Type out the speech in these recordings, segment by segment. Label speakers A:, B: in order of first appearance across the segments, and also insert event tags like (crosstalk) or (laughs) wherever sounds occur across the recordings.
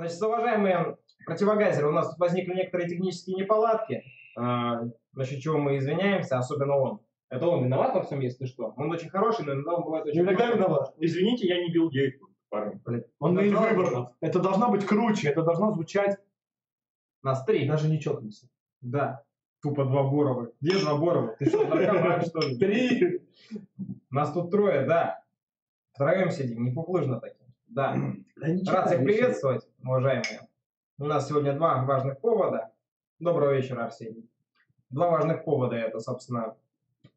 A: Значит, уважаемые противогазеры, у нас тут возникли некоторые технические неполадки, а, насчет чего мы извиняемся, особенно он. Это он виноват во всем, если что. Он очень хороший, но иногда он бывает очень
B: Иногда виноват.
C: Извините, я не Билл Гейтс.
B: Он
A: правда.
B: выбран. Это должно быть круче, это должно звучать
A: Нас три.
B: даже не чокнуться.
A: Да. Тупо два Борова. Где два Борова? Ты что, наркоман, что ли?
B: Три.
A: Нас тут трое, да. Втроем сидим, не пуплыжно таким. Да. Рад всех приветствовать, уважаемые. У нас сегодня два важных повода. Доброго вечера, Арсений. Два важных повода. Это, собственно,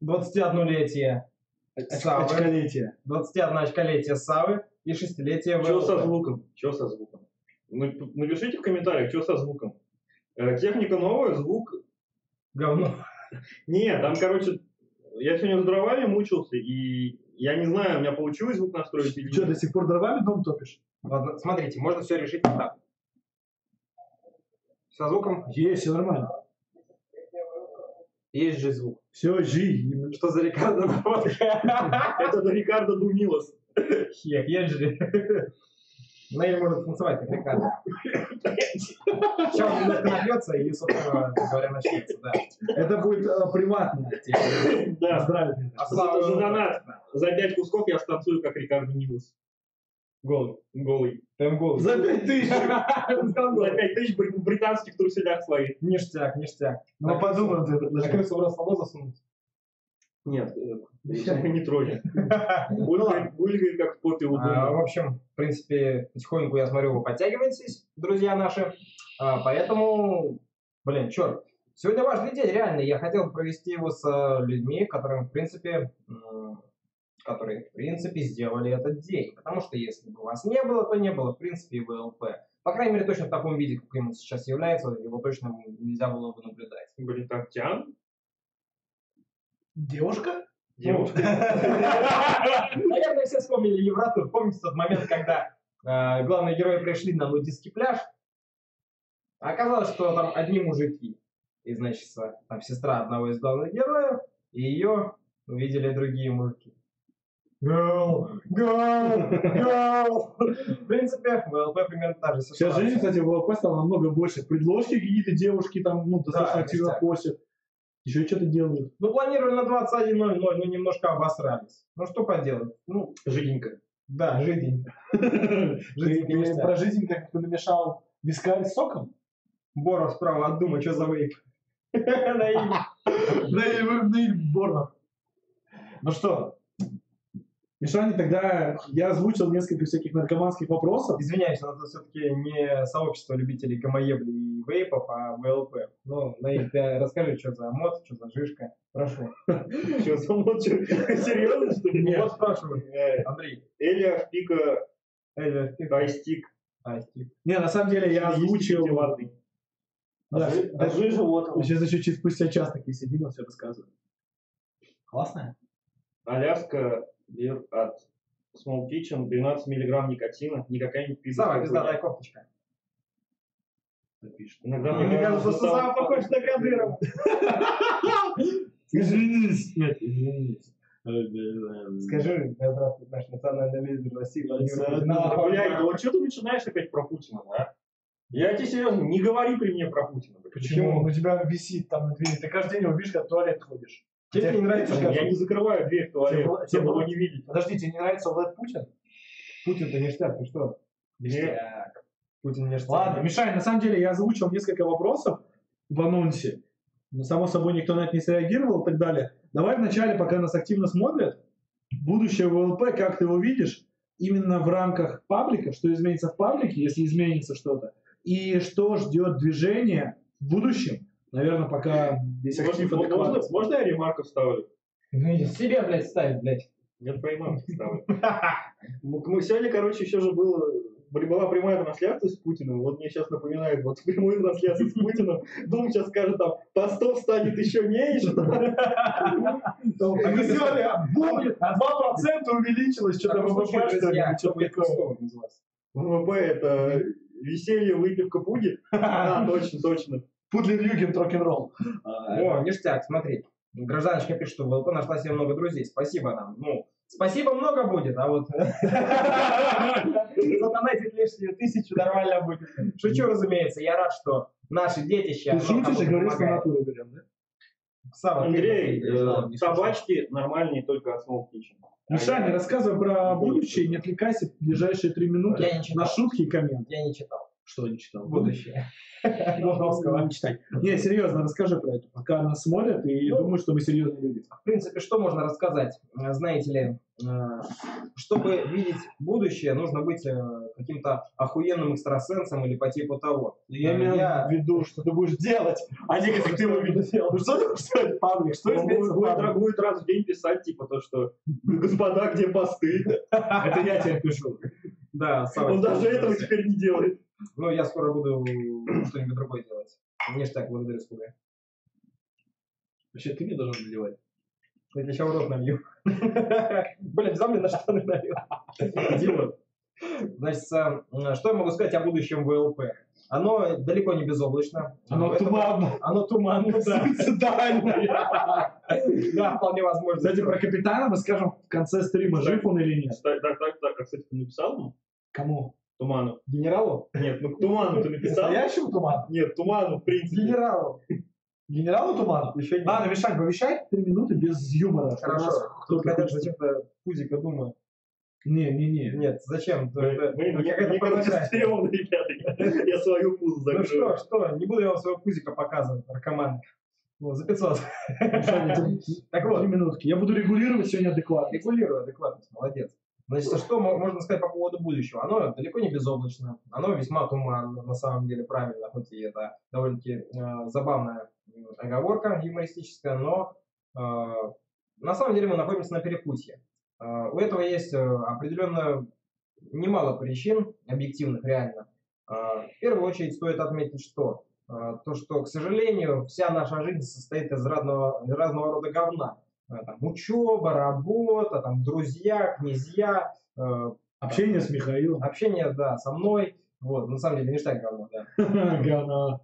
A: 21-летие
B: Оч-
A: Савы.
B: Очколетие.
A: 21 очколетие Савы и 6-летие
C: Что со звуком? Что со звуком? Ну, напишите в комментариях, что со звуком. Э, техника новая, звук...
A: Говно. (laughs)
C: Не, там, короче, я сегодня с дровами мучился, и я не знаю, у меня получилось звук настроить или
B: Что, до сих пор дровами дом топишь?
A: Ладно, смотрите, можно все решить вот так. Со звуком
B: Есть, все нормально.
A: есть же звук.
B: Все, жи.
A: Что за Рикардо (laughs) (laughs)
C: Это до Рикардо Думилос.
A: Хех, есть же. Наиль может танцевать, как Рикардо. Сейчас он немножко напьется и, собственно говоря, начнется, да.
B: Это будет э, приватная тема.
C: Да.
B: Поздравить.
A: А
C: За, за донат. За пять кусков я станцую, как Рикардо Нилос.
A: Голый.
C: Голый.
A: Прям голый.
B: За пять тысяч. (laughs)
C: За пять тысяч в британских труселях своих.
A: Ништяк, ништяк.
B: Ну, подумаем, ты
A: На
B: предложил.
A: крысу в раз засунуть.
C: Нет,
B: Обещаю.
C: э, не тролль. Булькает, булькает, как в попе у
A: А. В общем, в принципе, потихоньку, я смотрю, вы подтягиваетесь, друзья наши. А, Поэтому, блин, черт. Сегодня важный день, реально. Я хотел провести его с э, людьми, которым, в принципе, которые, в принципе, сделали этот день. Потому что если бы вас не было, то не было, в принципе, и ВЛП. По крайней мере, точно в таком виде, каким он сейчас является, его точно нельзя было бы наблюдать.
C: Блин, так, Тян?
B: Девушка?
C: Девушка? (laughs)
A: Наверное, все вспомнили Евротур. Помните тот момент, когда э, главные герои пришли на нудистский пляж? А оказалось, что там одни мужики. И, значит, там сестра одного из главных героев, и ее увидели другие мужики. Girl, girl, girl. В принципе, в ЛП примерно та же
B: Сейчас
A: ситуация.
B: жизнь, кстати, в ВЛП стала намного больше. Предложки какие-то девушки там, ну, достаточно
A: Да,
B: активно постят. Еще что-то делают.
A: Ну, планировали на 21.00, но немножко обосрались. Ну, что поделать? Ну,
C: Жиденько.
A: да, жиденько. (laughs)
B: Ты
A: Жиденько
B: про жизнь как ты намешал вискарь с соком?
A: Боров справа от Дума, что за вейп? (laughs) Наиль.
B: Борнов. Ну что, Мишаня, тогда я озвучил несколько всяких наркоманских вопросов.
A: Извиняюсь, но это все-таки не сообщество любителей гомоебли и вейпов, а ВЛП. Ну, Наиль, ты расскажи, что за мод, что за жишка. Прошу.
C: Что, замолчу? Серьезно, что ли?
A: Вот спрашиваю.
C: Э,
A: Андрей.
C: Эля, Пика,
A: Эльвер, ты
C: Айстик.
A: А, Стив.
B: Не, на самом деле я озвучил...
C: воды.
B: Да, да,
C: Отжи животного.
B: Сейчас еще чуть спустя час такие сидим все рассказываем. Классная?
C: Аляска бир от Small Kitchen, 12 миллиграмм никотина, никакая не пизда.
A: Сава, пизда, дай кофточка.
B: Пишет.
C: Иногда
A: Мне кажется, что Сава похож на Кадырова.
B: Извинись. Нет, извинись.
A: Скажи, здравствует наш национальный лидер России.
C: Ну, блядь, вот что ты начинаешь опять про Путина, а? Я тебе серьезно, не говори при мне про Путина.
B: Почему? Он у тебя висит там на двери. Ты каждый день его видишь, когда в туалет ходишь.
A: Тебе не нравится,
B: Тебе-
C: Я не закрываю дверь в туалет,
B: Тебе-
C: чтобы его не видеть.
B: Подожди, тебе не нравится Влад Путин?
A: Путин-то ништяк, ты что?
C: Мне-
A: Путин ништяк.
B: Ладно, Мишань, на самом деле я озвучил несколько вопросов в анонсе. Но, само собой, никто на это не среагировал и так далее. Давай вначале, пока нас активно смотрят, будущее ВЛП, как ты его видишь, именно в рамках паблика, что изменится в паблике, если изменится что-то, и что ждет движение в будущем, наверное, пока весь актив
C: Можно, можно, можно я ремарку вставлю?
A: Ну, иди себе, блядь, ставь, блядь.
C: Нет, поймал, вставлю. (laughs) Мы, мы сегодня, короче, еще же было, была прямая трансляция с Путиным. Вот мне сейчас напоминает вот (laughs) прямую трансляцию с Путиным. Дум сейчас скажет там, постов станет еще меньше. (laughs)
B: Агрессивно, бум, а 2% увеличилось, что-то ВВП, что ли,
A: будет
B: такое.
C: ВВП это веселье, выпивка, пуги. А, точно, точно.
B: Пудлин Юген, рок-н-ролл.
A: О, ништяк, смотри. Гражданочка пишет, что в ЛП нашла себе много друзей. Спасибо нам. Ну, Спасибо много будет, а вот (laughs) задонатить лишнюю тысячу нормально будет. Шучу, разумеется. Я рад, что наши детище...
B: Ты шутишь и говоришь, что натуру берем, да?
A: Ты
C: Андрей, э, собачки нормальные только от Small Kitchen.
B: Мишаня, рассказывай про будущее, не отвлекайся в ближайшие три минуты
A: Я не читал.
B: на шутки и комменты.
A: Я не читал.
B: Что не читал?
A: Будущее.
B: Глуховского. Не читай. Не, серьезно, расскажи про это. Пока нас смотрят и
A: Ну.
B: думают, что мы серьезные люди.
A: В принципе, что можно рассказать? Э, Знаете ли, э, чтобы видеть будущее, нужно быть э, каким-то охуенным экстрасенсом или по типу того.
B: Я имею
A: я-
B: в виду, что ты будешь делать, а не как ты увидишь. Ну что будешь делать, паблик? Что
C: будет, будет, раз в день писать, типа, то, что «Господа, где посты?» (laughs)
B: Это я тебе пишу.
A: Да,
C: Он даже этого теперь не делает.
A: Ну, я скоро буду (clears throat) что-нибудь другое делать. Ништяк, благодарю, Скуга.
B: Вообще ты мне должен наливать.
A: Я тебе сейчас в рот налью. (laughs) Блин, взял мне на штаны налил. Идиот. Значит, э, что я могу сказать о будущем ВЛП? Оно далеко не безоблачно.
B: Оно
A: Это-
B: туманно.
A: Оно туманно, да. (laughs)
B: Суицидально.
A: Да, вполне возможно.
B: Кстати, про капитана мы скажем в конце стрима, жив он или нет.
C: Так, так, так, так, а, кстати, ты написал ему?
B: Кому?
C: Туману.
A: Генералу?
C: Нет, ну к Туману ты написал?
B: Настоящему Туману?
C: Нет, Туману, в принципе.
A: Генералу.
B: Генералу Туману?
A: Еще не.
B: Ладно, Мишань, повещай три минуты без юмора.
A: Хорошо.
B: Кто
A: Тут хотят зачем-то Пузика думаю.
B: Не, не, не.
A: Нет, зачем?
C: Вы,
A: Это-
C: вы-
A: это
C: мне, мне, короче, стрёмно, ребята. Я, свою пузо
A: Ну
C: закрою.
A: что, что, не буду я вам своего пузика показывать, наркоман. Ну, за 500.
B: Мишань, (laughs) это
A: Так вот,
B: Три минутки. Я буду регулировать сегодня адекватно.
A: регулирую адекватность, молодец. Значит, что мо- можно сказать по поводу будущего? Оно далеко не безоблачно, оно весьма туманно, на самом деле, правильно, хоть и это довольно-таки э, забавная оговорка юмористическая, но э, на самом деле мы находимся на перепутье. Э, у этого есть э, определенно немало причин, объективных реально. Э, в первую очередь стоит отметить, что э, то, что, к сожалению, вся наша жизнь состоит из разного, разного рода говна. Э, Там, учеба, работа, там, друзья, князья, э,
B: Общение с Михаилом.
A: общение, да, со мной. Вот, на самом деле, ништяк говно, да. (laughs)
B: Говно.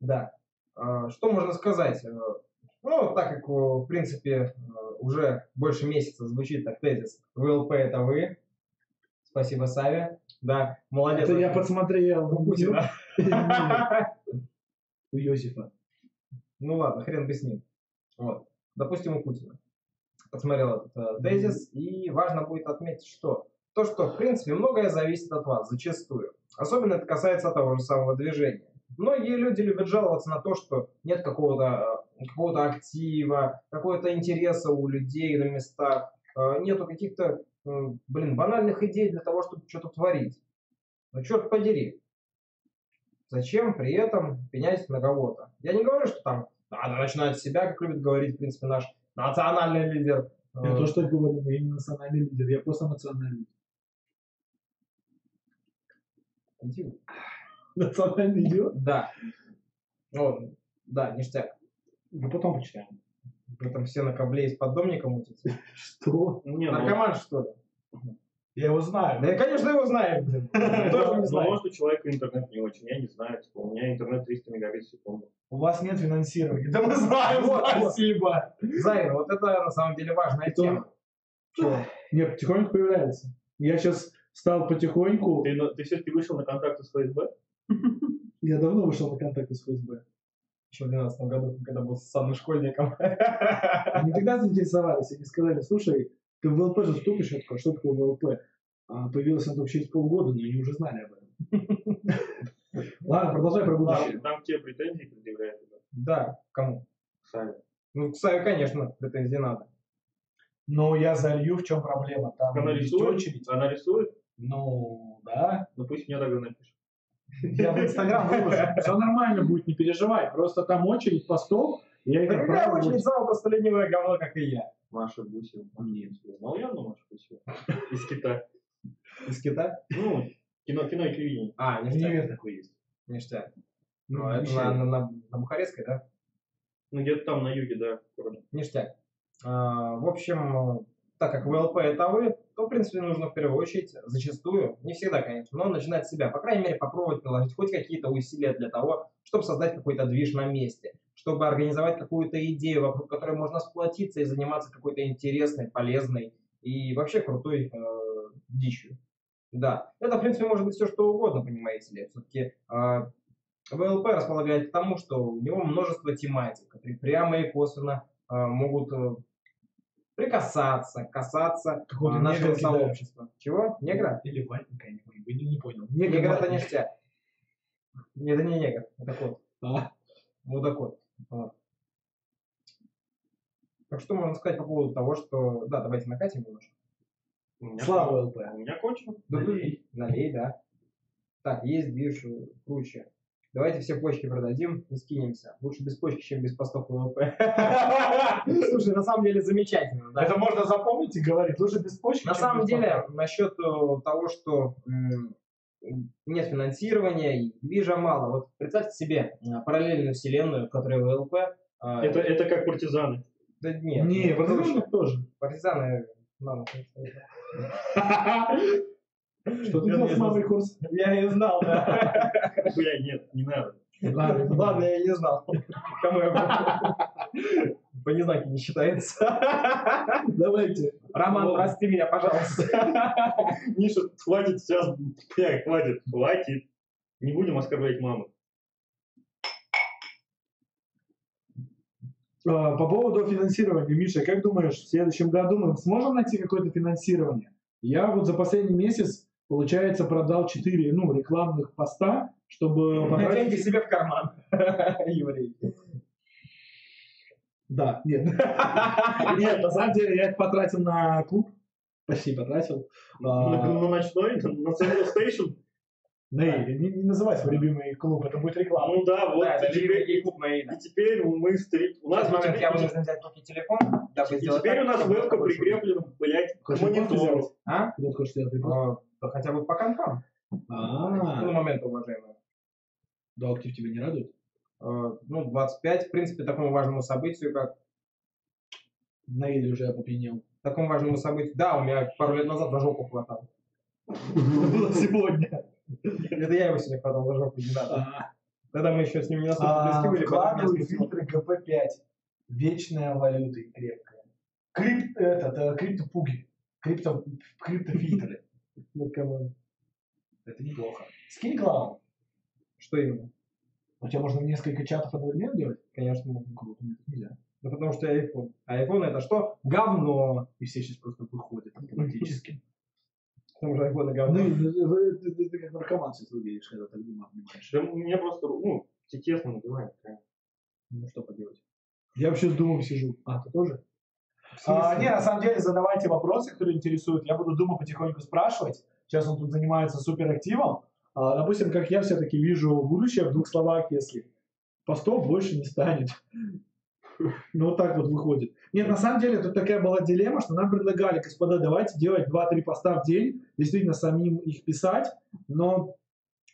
A: Да. А, Что можно сказать? Э, Ну, так как, э, в принципе, э, уже больше месяца звучит так тезис «ВЛП – это вы». Спасибо, Саве. Да, молодец.
B: Это я подсмотрел.
A: У Путина. (laughs)
B: У Йосифа.
A: Ну ладно, хрен бы с ним. Вот. Допустим, у Путина. Посмотрел этот э, тезис, и важно будет отметить, что то, что, в принципе, многое зависит от вас, зачастую. Особенно это касается того же самого движения. Многие люди любят жаловаться на то, что нет какого-то э, какого актива, какого-то интереса у людей на местах, э, нету каких-то, блин, банальных идей для того, чтобы что-то творить. Ну, черт подери. Зачем при этом пенять на кого-то? Я не говорю, что там надо начинать с себя, как любит говорить, в принципе, наш национальный лидер.
B: Я
A: Э,
B: то, что говорю, я не национальный лидер, я просто национальный.
A: идиот.
B: Национальный идиот?
A: Да. Вот, да, ништяк.
B: Ну, потом почитаем.
A: Вы там все на кабле из-под домника мутите.
B: Что?
C: Не, ну,
A: Наркоман, что ли?
B: Я его знаю.
A: Да я, конечно, его знаю. (laughs) Тоже не знаю.
C: может, у человека интернет не очень, я не знаю. Типа, у меня интернет 300 мегабит в секунду.
B: У вас нет финансирования. Да мы знаем, спасибо.
A: Зайра, вот это на самом деле важная тема.
B: Нет, потихоньку появляется. Я сейчас стал потихоньку...
C: Ты, ты все-таки вышел на контакты с ФСБ? (laughs)
B: Я давно вышел на контакты с ФСБ.
A: Еще в 12 году, когда был самым школьником. (laughs)
B: Они тогда заинтересовались, они сказали, слушай, ты в ВЛП же я такой, «А что такое ВЛП? А, появилось оно только через полгода, но они уже знали об этом. (laughs) Ладно, продолжай про будущее.
C: Там, тебе претензии предъявляют. да,
A: Да, кому?
C: Сами.
A: Ну, к Саве, конечно, претензии надо.
B: Но я залью, в чем проблема. Там
C: Она рисует?
B: очередь.
C: Она рисует?
B: Ну, да.
C: Ну пусть мне тогда напишет.
B: Я в Инстаграм выложу. Все нормально будет, не переживай. Просто там очередь постов, я их
A: Да какая очередь зала просто ленивое говно, как и я.
C: Маша Гусева. Нет, знал явно Маша Гусева. (laughs) Из Китая.
A: Из Китая?
C: Ну, кино, кино и телевидение.
A: А, ништяк.
B: Такой есть.
A: Ништяк.
B: Ну,
A: Ну, это на, на, на- на Бухарестской, да?
C: Ну, где-то там на юге, да.
A: Ништяк. А, в общем, так как ВЛП это вы, то, в принципе, нужно в первую очередь, зачастую, не всегда, конечно, но начинать с себя. По крайней мере, попробовать приложить хоть какие-то усилия для того, чтобы создать какой-то движ на месте, чтобы организовать какую-то идею, вокруг которой можно сплотиться и заниматься какой-то интересной, полезной и вообще крутой э, дичью. Да, это, в принципе, может быть все что угодно, понимаете ли. Все-таки э, ВЛП располагает к тому, что у него множество тематик, которые прямо и косвенно э, могут э, прикасаться, касаться
B: Какого-то
A: э, нашего
B: негра кидают.
A: сообщества. Чего? Негра?
B: Или ватника, я не, не, не понял.
A: Негр это
B: ватник.
A: ништяк. Это не негр, это кот.
B: А,
A: Мудакот. Вот. Так что можно сказать по поводу того, что... Да, давайте накатим немножко.
B: Слава ЛП.
C: У меня кончено.
A: Да
B: Налей.
A: Налей, да. Так, есть э, круче. Давайте все почки продадим и скинемся. Лучше без почки, чем без постов ВЛП. (laughs) Слушай, на самом деле замечательно, да.
B: Это можно запомнить и говорить. Лучше без почки.
A: На
B: чем
A: самом
B: без
A: деле, насчет э, того, что м, нет финансирования и движа мало. Вот представьте себе э, параллельную вселенную, в которой ВЛП... э,
C: Это, это как партизаны.
A: Да нет.
B: Не,
A: это
B: партизаны тоже.
A: Партизаны... ладно, (laughs)
B: Что ты делал с мамой курс?
A: Я не знал, да. (laughs)
C: Бля, нет, не надо.
B: Ладно,
A: Ладно, я не знал. Кому я. По незнаке не считается.
B: Давайте.
A: Роман, прости меня, пожалуйста. (laughs)
C: Миша, хватит сейчас. Бля, хватит. Хватит. Не будем оскорблять маму.
B: А, По поводу финансирования, Миша, как думаешь, в следующем году мы сможем найти какое-то финансирование? Я вот за последний месяц, получается, продал 4 ну, рекламных поста, чтобы
A: Деньги
B: потратить...
A: себе в карман. (laughs) Еврей.
B: Да, нет. (laughs) Нет, на самом деле я их потратил на клуб. Почти потратил.
C: На,
B: А,
C: на ночной, на Central Station.
B: Ней, не, не называй свой любимый клуб, это будет реклама.
C: Ну да, вот.
A: Да, это
C: теперь, и,
A: гей-клуб Наида.
C: и теперь мы стрип. У
A: нас момент,
C: теперь-
A: я вынужден взять руки телефон, дабы
C: и
A: сделать
C: теперь
A: так,
C: у нас вебка прикреплена, блядь, к монитору.
A: А?
B: Куда ты хочешь сделать репост?
A: Да хотя бы по компам. Ну,
B: А,
A: момент, уважаемые.
B: да, актив тебя не радует?
A: Э, Ну, 25, в принципе, такому важному событию, как
B: Наиле уже я попьянел.
A: такому важному событию. Да, у меня пару лет назад за жопу хватало. (laughs)
B: Было сегодня.
A: Это я его сегодня хватал за жопу, не надо.
B: А,
A: Тогда мы еще с ним не настолько близки были,
B: Вкладывай фильтры ГП5. Вечная валюта и крепкая. Крип, этот, э, криптопуги. Крипто, криптофильтры.
A: Ну, come on.
B: Это неплохо. Скинь главу.
A: Что именно?
B: У тебя можно несколько чатов одновременно делать?
A: Конечно, можно.
B: Круто, мне так нельзя.
A: Да потому что я iPhone. А iPhone это что? Говно.
B: И все сейчас просто выходят автоматически.
A: Потому что iPhone
B: Ну,
A: говно.
B: и ты- ты- ты- как наркоман сейчас выглядишь, когда так дома обнимаешь.
C: Да мне просто, ну, те- тесно набивает.
B: Ну, что поделать. Я вообще с думом сижу. А, ты тоже? А, не, на самом деле задавайте вопросы, которые интересуют. Я буду Думу потихоньку спрашивать. Сейчас он тут занимается суперактивом. А, допустим, как я все-таки вижу будущее в двух словах, если постов больше не станет. (laughs) Ну, вот так вот выходит. Нет, на самом деле, тут такая была дилемма, что нам предлагали, господа, давайте делать 2-3 поста в день, действительно самим их писать, но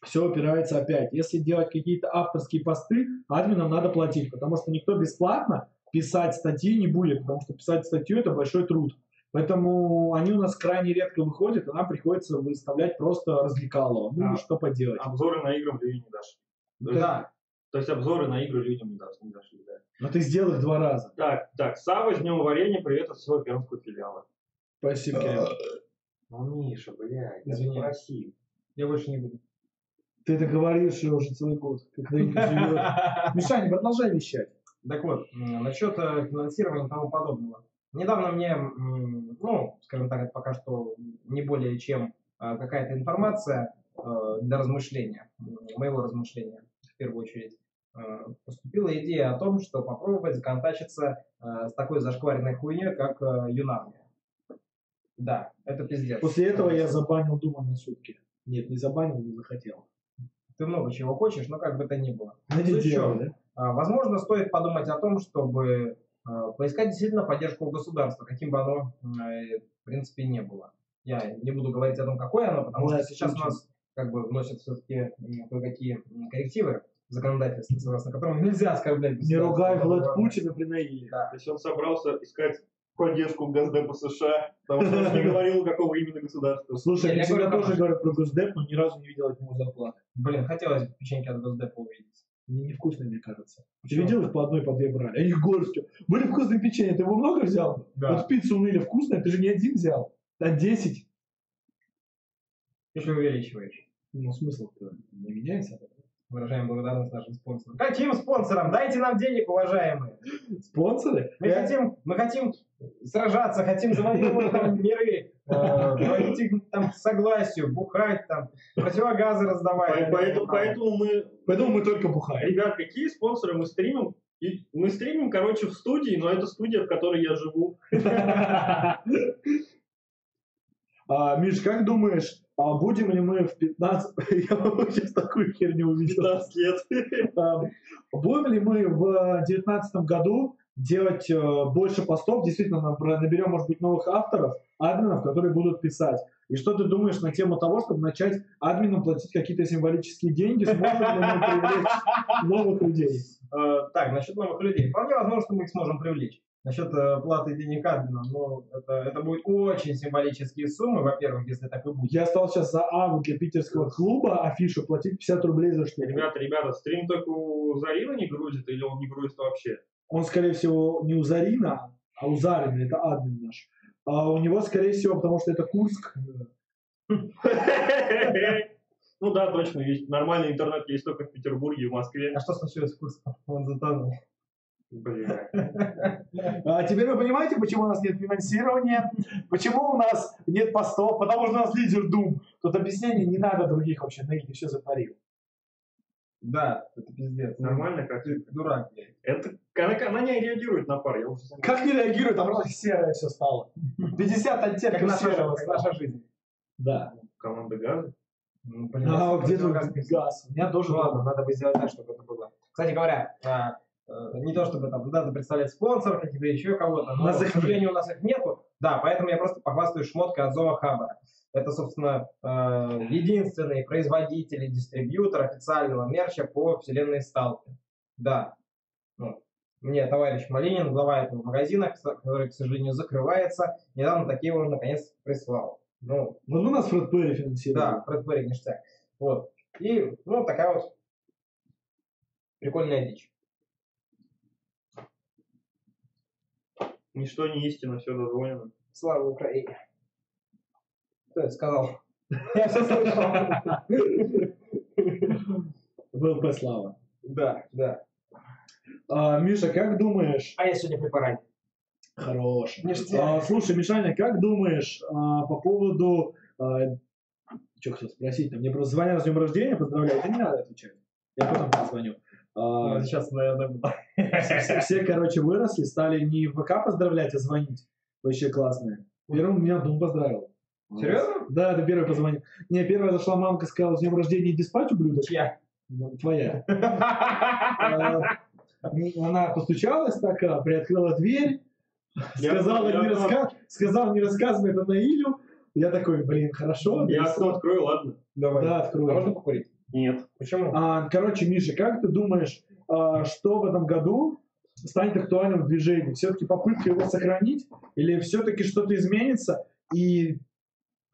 B: все опирается опять. Если делать какие-то авторские посты, админам надо платить, потому что никто бесплатно писать статьи не будет, потому что писать статью это большой труд. Поэтому они у нас крайне редко выходят, и нам приходится выставлять просто развлекалово. Ну,
C: А.
B: что поделать.
C: Обзоры на игры людям не дашь.
A: Да.
C: То есть обзоры на игры людям не дашь, не дашь, да.
B: Но ты сделал их два раза.
C: Так, так, Сава, с днем варенья, привет от всего пермского филиала.
B: Спасибо, Кирилл.
C: Ну, Миша, блядь,
A: Извини.
C: я просил.
A: Я больше не буду.
B: Ты это говоришь уже целый год. (laughs) Мишаня, продолжай вещать.
A: Так вот, насчет э, финансирования и тому подобного. Недавно мне, ну, скажем так, это пока что не более чем э, какая-то информация э, для размышления, моего размышления в первую очередь, поступила идея о том, что попробовать законтачиться э, с такой зашкваренной хуйней, как э, юнармия. Да, это пиздец.
B: После этого я забанил Дума на сутки. Нет, не забанил, не захотел.
A: Ты много чего хочешь, но как бы то ни было.
B: Ну,
A: Суть в
B: делай,
A: чем?
B: да?
A: А, Возможно, стоит подумать о том, чтобы поискать действительно поддержку у государства, каким бы оно, э, в принципе, не было. Я не буду говорить о том, какое оно, потому что
B: Власть
A: сейчас у нас как бы вносят все-таки кое-какие коррективы законодательство, согласно которым нельзя оскорблять
B: Не ругай. Влад Путина при Наиле.
A: Да.
C: То есть он собрался искать поддержку Госдепа США, потому что он не говорил, какого именно государства.
B: Слушай,
A: Я
B: я всегда
A: говорю,
B: тоже говорю про Госдеп, но ни разу не видел от него зарплаты.
A: Блин, хотелось бы печеньки от Госдепа увидеть.
B: Они невкусные, мне кажется. Ты видел их по одной, по две брали? Они горстью. Были вкусные печенья, ты его много взял?
A: Да.
B: Вот пиццу уныли вкусная, ты же не один взял, а десять.
A: Если увеличиваешь.
B: Ну, смысл-то не меняется.
A: Выражаем благодарность нашим спонсорам. Каким спонсорам? Дайте нам денег, уважаемые.
B: Спонсоры?
A: Мы
B: Я-
A: хотим, мы хотим сражаться, хотим завоевывать там миры, э, пройти там к согласию, бухать там, противогазы раздавать.
C: По- Поэтому, поэтому мы,
B: Поэтому мы только бухаем.
C: ребят, какие спонсоры мы стримим? И мы стримим, короче, в студии, но это студия, в которой я живу. (laughs)
B: А, Миш, как думаешь, а будем ли мы в 15... (laughs) Я сейчас такую херню увидел.
C: 15 лет. (laughs)
B: Будем ли мы в 2019 году делать э, больше постов, действительно наберем, может быть, новых авторов, админов, которые будут писать. И что ты думаешь на тему того, чтобы начать админам платить какие-то символические деньги, сможем ли мы привлечь (laughs) новых людей?
A: Э, Так, насчет новых людей. Вполне возможно, что мы их сможем привлечь. Насчет э, платы денег админам, ну, это, это будет очень символические суммы, во-первых, если так и будет.
B: Я стал сейчас за аву для питерского клуба афишу платить 50 рублей за штуку.
C: Ребята, ребята, стрим только у Зарина не грузит или он не грузит вообще?
B: Он, скорее всего, не у Зарина, а у Зарина, это админ наш. А у него, скорее всего, потому что это Курск. (laughs)
C: Ну да, точно, есть нормальный интернет есть только в Петербурге и в Москве.
A: А что случилось с Курском? Он затонул.
C: Блин. (laughs)
B: А теперь вы понимаете, почему у нас нет финансирования, почему у нас нет постов, потому что у нас лидер Дум. Тут объяснений не надо других вообще, Нейт все затворил.
A: Да, это пиздец.
C: Нормально как?
A: Ты дурак, блядь.
C: Это, она, она не реагирует на пар, я уже сам-
B: Как не реагирует, там просто серое все стало. 50
A: Как
B: оттенков
A: наша,
B: серого
A: как наша жизнь.
B: Да.
C: Команда газа.
A: Ну, блин,
B: А где тут газ? У меня тоже
A: ладно, надо бы сделать так, чтобы это было. Кстати говоря, а, не то чтобы там надо представлять спонсоров, каких-то еще кого-то, но,
B: У нас
A: к сожалению, у нас их нету. Да, поэтому я просто похвастаюсь шмоткой от Зова Хабара. Это, собственно, э, единственный производитель и дистрибьютор официального мерча по вселенной Сталкер. Да. Ну, мне товарищ Малинин, глава этого магазина, который, к сожалению, закрывается, недавно такие его наконец прислал. Ну,
B: Вон у нас Фред Перри финансирует.
A: да, Фред Перри ништяк. Вот. И, ну, такая вот прикольная дичь.
C: Ничто не истина, все дозволено.
A: Слава Украине. Кто это сказал? (laughs) Я все слышал.
B: ВЛП слава.
A: Да, да.
B: А, Миша, как думаешь...
A: А я сегодня при параде.
B: Хорош. А, слушай, Мишаня, как думаешь а, по поводу... А, что хотел спросить? Там мне просто звонят с днем рождения, поздравляют. Да не надо отвечать. Я потом позвоню. А,
A: Ну, Сейчас, наверное,
B: все, все, короче, выросли, стали не в ВК поздравлять, а звонить. Вообще классные. Первым меня Дум поздравил.
A: Серьезно?
B: Да, это первый позвонил. Не, первая зашла мамка, сказала, с днем рождения иди спать, ублюдок.
A: Чья?
B: Ну, Твоя. (laughs) А, Она постучалась так, а, приоткрыла дверь,
C: Я-
B: сказала,
C: я-
B: не раска... сказал, не рассказывай это Наилю. Я такой, блин, хорошо.
C: Я окно открою, ладно?
A: Давай.
B: Да,
A: А
B: открой.
A: можно покурить?
C: Нет.
A: Почему?
B: А, короче, Миша, как ты думаешь, а, что в этом году станет актуальным в движении? Все-таки попытка его сохранить или все-таки что-то изменится и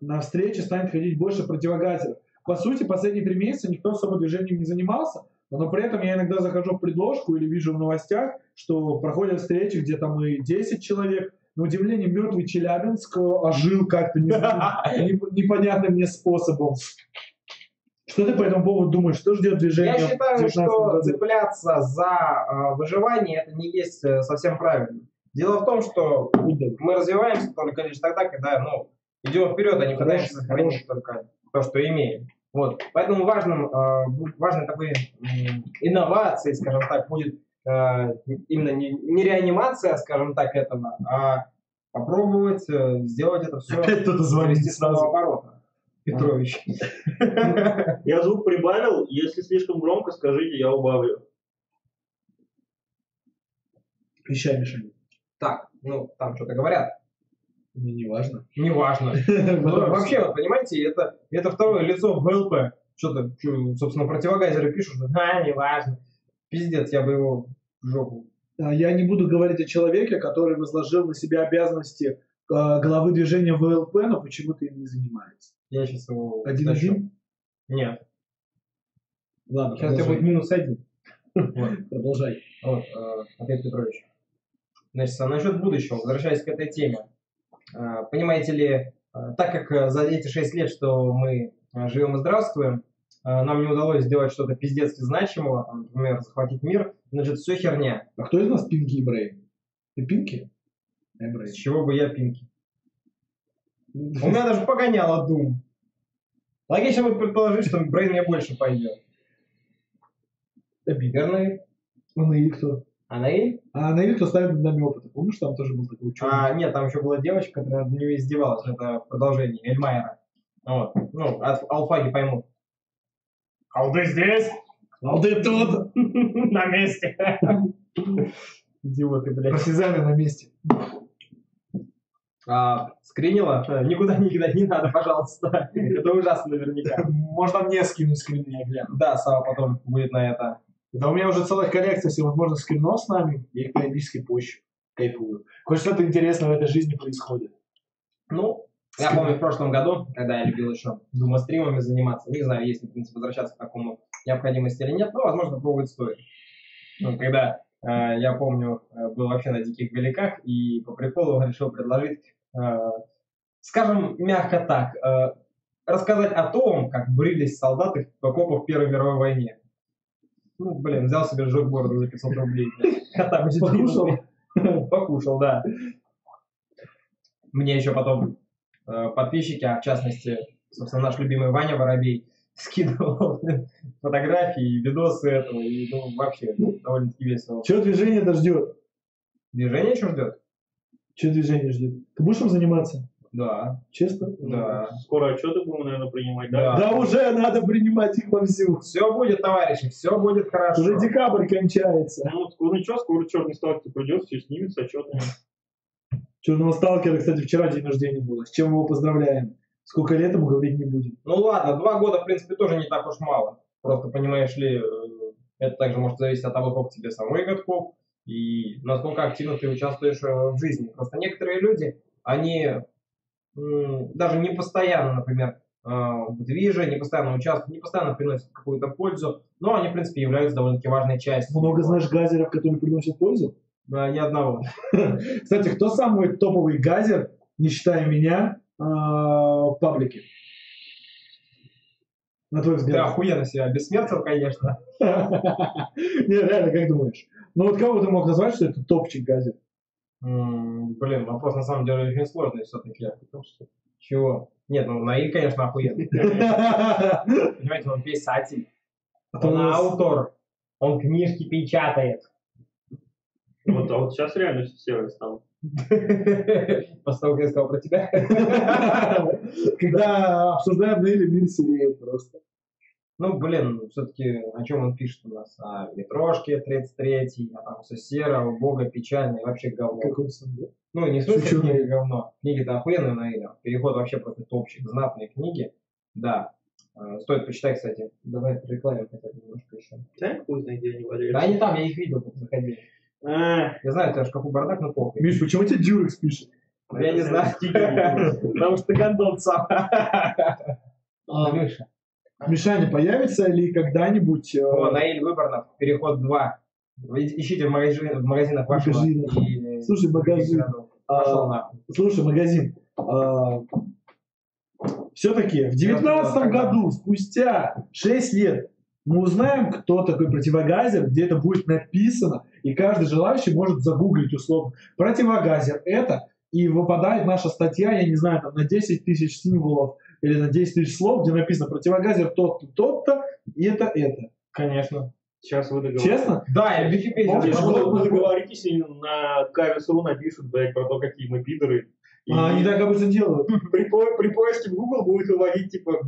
B: на встрече станет ходить больше противогазеров? По сути, последние три месяца никто особо движением не занимался, но при этом я иногда захожу в предложку или вижу в новостях, что проходят встречи, где там и 10 человек. На удивление, мертвый Челябинск ожил как-то знаю, (laughs) неп- непонятным мне способом. Что ты по этому поводу думаешь? Что ждет движение?
A: Я считаю,
B: 19
A: что
B: году?
A: цепляться за э, выживание это не есть э, совсем правильно. Дело в том, что мы развиваемся только лишь тогда, когда ну, идем вперед, а не пытаемся сохранить только то, что имеем. Вот. Поэтому важным, э, важной такой инновацией, скажем так, будет именно не, не реанимация, скажем так, этого, а попробовать сделать это все
B: Опять (laughs) кто-то звонит сразу.
A: оборота. Петрович. (laughs)
C: Я звук прибавил, если слишком громко, скажите, я убавлю.
B: Вещай, Мишаня.
A: Так, ну, там что-то говорят.
B: Мне не важно.
A: Неважно. (laughs) Ну, вообще, вот, понимаете, это, это второе лицо ВЛП. Что-то, собственно, противогазеры пишут, что а, неважно. Пиздец, я бы его в жопу.
B: А, Я не буду говорить о человеке, который возложил на себя обязанности э, главы движения ВЛП, но почему-то им не занимается.
A: Я сейчас его...
B: Один-один?
A: Нет.
B: Ладно,
A: Сейчас у тебя
B: продолжай.
A: будет минус один.
B: Продолжай.
A: Вот, э, Андрей Петрович. Значит, а насчет будущего, возвращаясь к этой теме. Э, Понимаете ли, э, так как за эти 6 лет, что мы живем и здравствуем, нам не удалось сделать что-то пиздец значимого, там, например, захватить мир, значит, все херня.
B: А кто из нас Пинки и Брейн? Ты Пинки? Я
A: С
B: Брейн.
A: чего бы я пинки? У меня даже погоняло Doom. Логично будет предположить, что Брейн мне больше пойдет. Верно?
B: А Наиль кто?
A: А Наиль?
B: А Наиль кто ставит над нами опыты? Помнишь, там тоже был такой ученый?
A: А, нет, там еще была девочка, которая над нее издевалась. Это продолжение Эльмайера. Вот. Ну, от алфаги поймут. А ты здесь?
B: А ты тут! (laughs)
A: На месте. Идиоты, блядь.
B: Партизаны на месте.
A: А, скринила? Никуда не кидать не надо, пожалуйста. Это ужасно наверняка.
B: Там мне скинуть скрины, я гляну.
A: Да, Сава потом будет на это.
B: Да у меня уже целая коллекция всевозможных скринов с нами. Я их периодически пощу. Кайфую. Хоть что-то интересное в этой жизни происходит.
A: Ну, я помню в прошлом году, когда я любил еще думостримами заниматься, не знаю, есть ли, в принципе, возвращаться к такому необходимости или нет, но, возможно, попробовать стоит. Ну, когда э, я помню, э, был вообще на диких великах и по приколу решил предложить, скажем мягко так, э, рассказать о том, как брились солдаты в окопах Первой мировой войне. Ну, блин, взял себе сжег бороду за 500 рублей. Кота
B: Покушал? (laughs)
A: Покушал, да. Мне еще потом э, подписчики, а в частности, собственно, наш любимый Ваня Воробей, (laughs) скидывал фотографии видосы этого, и ну, вообще довольно-таки весело.
B: Че движение-то ждет?
A: Движение что ждет?
B: Че движение ждет? Ты будешь им заниматься?
A: Да,
B: Честно?
A: да.
C: Скоро отчеты будем, наверное, принимать, да?
A: Да.
B: Да уже надо принимать их вовсю.
A: Все будет, товарищи, все будет хорошо.
B: Уже декабрь кончается.
C: Ну, скоро, ну что, скоро черный сталкер придет, все снимет с отчетами.
B: Черного сталкера, кстати, вчера день рождения было. С чем его поздравляем. Сколько лет ему говорить не будем.
A: Ну ладно, два года, в принципе, тоже не так уж мало. Просто, понимаешь ли, э, это также может зависеть от того, сколько тебе самой годков и насколько активно ты участвуешь э, в жизни. Просто некоторые люди, они даже не постоянно, например, э, в движе, не постоянно участвуют, не постоянно приносят какую-то пользу, но они, в принципе, являются довольно-таки важной частью.
B: Много знаешь газеров, которые приносят пользу?
A: Да, ни одного.
B: Кстати, кто самый топовый газер, не считая меня, а, в паблике? На твой
A: Ты
B: взгляд.
A: охуенно себя обессмертил, конечно. (laughs)
B: Не, реально, как думаешь? Ну вот кого ты мог назвать, что это топчик газер?
A: М, Блин, вопрос на самом деле очень сложный все-таки. Чего? Нет, ну Наиль, конечно, охуенный. (laughs) Понимаете, он писатель,
B: А
A: он автор, он книжки печатает.
C: Вот, а вот сейчас реально серый стал. (laughs)
A: После того, как я сказал про тебя. (laughs)
B: Когда обсуждаем Наиля, мир сереет просто.
A: Ну, блин, все-таки о чем он пишет у нас? О метрошке 33-й, а там все серо, убого, печально и вообще говно.
B: Как он сам, да?
A: Ну, не
B: Шучу.
A: книги говно. Книги-то охуенные Наиля. Переход вообще просто топчик. Знатные книги. Да. Э, Стоит почитать, кстати. Давай рекламим хотя бы немножко еще.
C: Да, хуй знает, где они валяются.
A: Да они там, я их видел, как заходили.
C: А,
A: Я знаю, тебя в шкафу бардак, но похуй.
B: Миш, почему тебе Дюрекс пишет?
A: Я не знаю. Потому что ты гандон сам.
B: А,
A: Миша.
B: Мишаня, появится ли когда-нибудь... э,
A: О, Наиль Выборнов, переход 2. Вы Ищите в, магазин- в магазинах вашего. И-
B: Слушай, магазин.
A: Пошел
B: а,
A: нахуй.
B: Слушай, магазин. все-таки в девятнадцатом году, спустя 6 лет, мы узнаем, кто такой противогазер, где это будет написано, и каждый желающий может загуглить условно. Противогазер это, и выпадает наша статья, я не знаю, там на 10 тысяч символов или на 10 тысяч слов, где написано противогазер тот-то, тот-то, и это это.
A: Конечно.
C: сейчас вы договоритесь.
B: Честно?
A: Да, я в Википедии.
B: Помнишь,
A: нашел.
C: вы вы договоритесь и на Кависру напишут, блядь, про то, какие мы пидоры. И
B: А, они так обычно делают. (laughs)
C: при, по- при поиске в Google будет выводить, типа,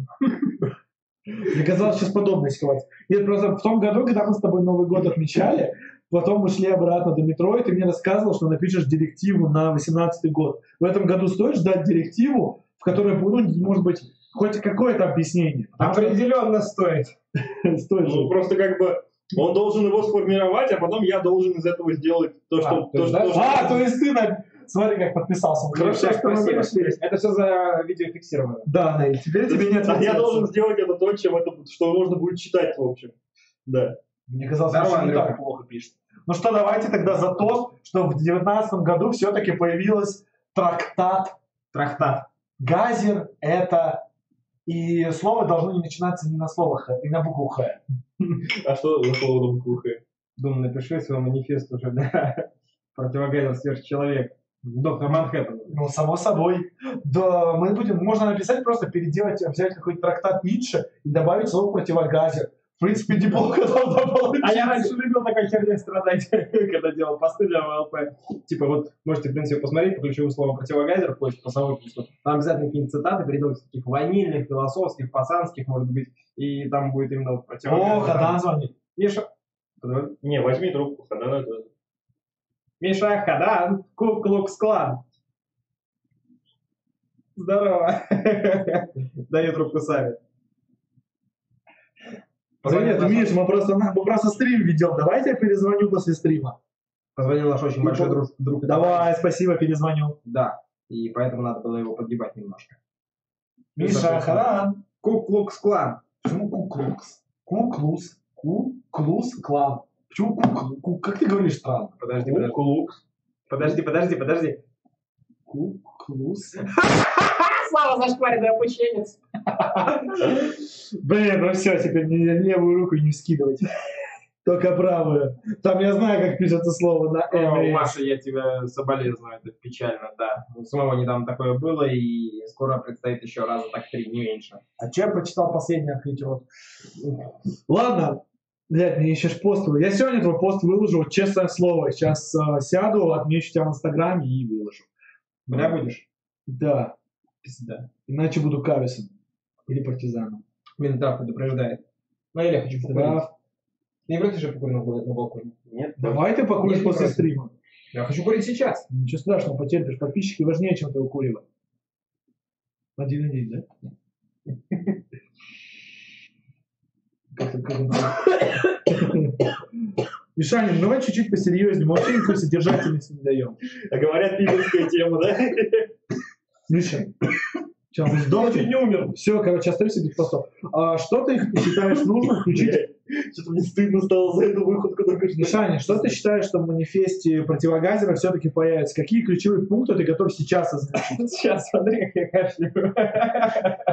B: Мне казалось, сейчас подобное схватить. Нет, просто в том году, когда мы с тобой Новый год отмечали, потом мы шли обратно до метро, и ты мне рассказывал, что напишешь директиву на 18 год. В этом году стоит ждать директиву, в которой, ну, может быть, хоть какое-то объяснение.
A: Определенно стоит. (laughs)
B: Стоит же.
C: ну, просто как бы он должен его сформировать, а потом я должен из этого сделать то, что...
A: А, то
C: что, что-
B: А, то есть ты. Смотри, как подписался. Хорошо,
A: Хорошо,
B: что мы вышли.
A: Это все за видео фиксировано.
B: Да, Ней, теперь тебе нет
C: А я должен сделать это то, чем это, что можно будет читать, в общем. Да.
B: Мне казалось,
A: Здорово,
B: что не так плохо пишет. Ну что, давайте тогда за то, что в 2019 году все-таки появилась трактат
A: Трактат.
B: Газер это и слово должно не начинаться не на слово Х, и на букву Х. (laughs)
C: А что за слово там глухое?
A: Думаю, напиши свой манифест уже, (laughs) да. Противогазил сверхчеловек. Доктор Манхэттен.
B: Ну, само собой. Да, мы будем, можно написать просто, переделать, взять какой-то трактат Ницше и добавить слово противогазер. В принципе, неплохо (laughs) должно получиться.
A: А я раньше любил такой херней страдать, (laughs) когда делал посты для ВЛП. Типа вот, можете, в принципе, посмотреть по слову противогазер, в поиске посовой пусту. Там обязательно какие-нибудь цитаты придумать, таких ванильных, философских, пацанских, может быть. И там будет именно противогазер.
B: О, Хадан звонит.
A: Миша.
C: Не, возьми трубку, Хадан это...
A: Миша Хадан, Куклукс Клан. Здорово. Даю трубку
B: нет,
A: наш-
B: Миш, мы просто, мы просто стрим ведем. Давайте я перезвоню после стрима.
A: Позвонил наш очень большой друг. друг.
B: Давай, спасибо, перезвоню.
A: Да. И поэтому надо было его подгибать немножко.
B: Миша, Хадан.
A: Куклукс Клан.
B: Почему Куклукс? Куклус. Куклус клан. Почему Куклу? Ку- Как ты говоришь странно?
A: Подожди, подожди. Подожди, подожди, подожди.
B: Куклус.
A: Слава зашкваренный опущенец.
B: Блин, ну все, теперь мне левую руку не скидывайте. Только правую. Там я знаю, как пишется слово на
A: О,
B: М.
A: Маша, я тебя соболезную, это печально, да. У самого недавно такое было, и скоро предстоит еще раза так три, не меньше.
B: А че я прочитал последний открыть рот? Ладно, блядь, мне еще ж пост Я сегодня твой пост выложу, вот честное слово. Сейчас э, сяду, отмечу тебя в Инстаграме и выложу.
A: Бля будешь?
B: Да,
A: Пизда.
B: иначе буду кависом. Или партизаном.
A: Минздрав предупреждает. Ну, или я хочу покурить. Не вроде же на бал- на балконе.
C: Нет,
B: Давай ты покуришь
A: Нет,
B: после стрима.
A: Я хочу курить сейчас.
B: Ничего страшного, потерпишь. Подписчики важнее, чем ты укуривать. Один-один, да? (laughs) (coughs) Ну давай чуть-чуть посерьезнее. Мы вообще никакой содержательности не даем.
C: А говорят, пидорская тема, да?
B: Миша, что, он сдохнет?
A: не умер.
B: Все, короче, остаешься без постов. А что ты считаешь нужно включить? (laughs)
C: Что-то мне стыдно стало за эту выходку.
B: Мишаня, что ты считаешь, что в манифесте противогазера все-таки появится? Какие ключевые пункты ты готов сейчас озвучить?
A: Сейчас, смотри, как я кашляю.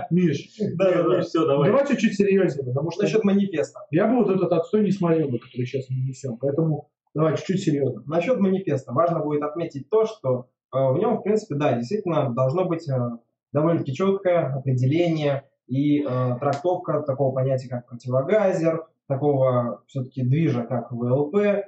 B: Миш,
C: Да, да, да, все, давай.
B: давай чуть-чуть серьезнее, потому что
A: Насчет манифеста.
B: я бы вот этот отстой не смотрел бы, который сейчас мы несем. Поэтому давай чуть-чуть серьезно.
A: Насчет манифеста. Важно будет отметить то, что э, в нем, в принципе, да, действительно должно быть э, довольно-таки четкое определение и э, трактовка такого понятия, как противогазер, такого все-таки движа, как ВЛП, э,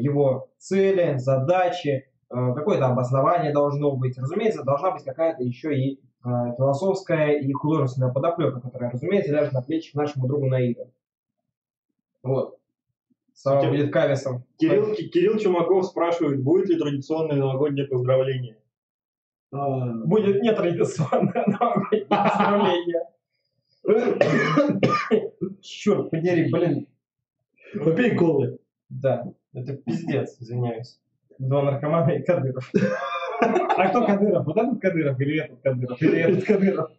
A: его цели, задачи, э, какое-то обоснование должно быть. Разумеется, должна быть какая-то еще и э, философская и художественная подоплека, которая, разумеется, ляжет на плечи нашему другу Наиду. Вот.
C: Кирилл-
A: будет Кависом.
C: Кирилл, Ки- Кирилл Чумаков спрашивает, будет ли традиционное новогоднее поздравление?
B: А,
A: Будет нетрадиционное (laughs) новогоднее поздравление. Черт подери, блин.
B: Попей колы.
A: Да, это пиздец, извиняюсь. Два наркомана и Кадыров. А кто Кадыров? Вот этот Кадыров или этот Кадыров? Или этот Кадыров?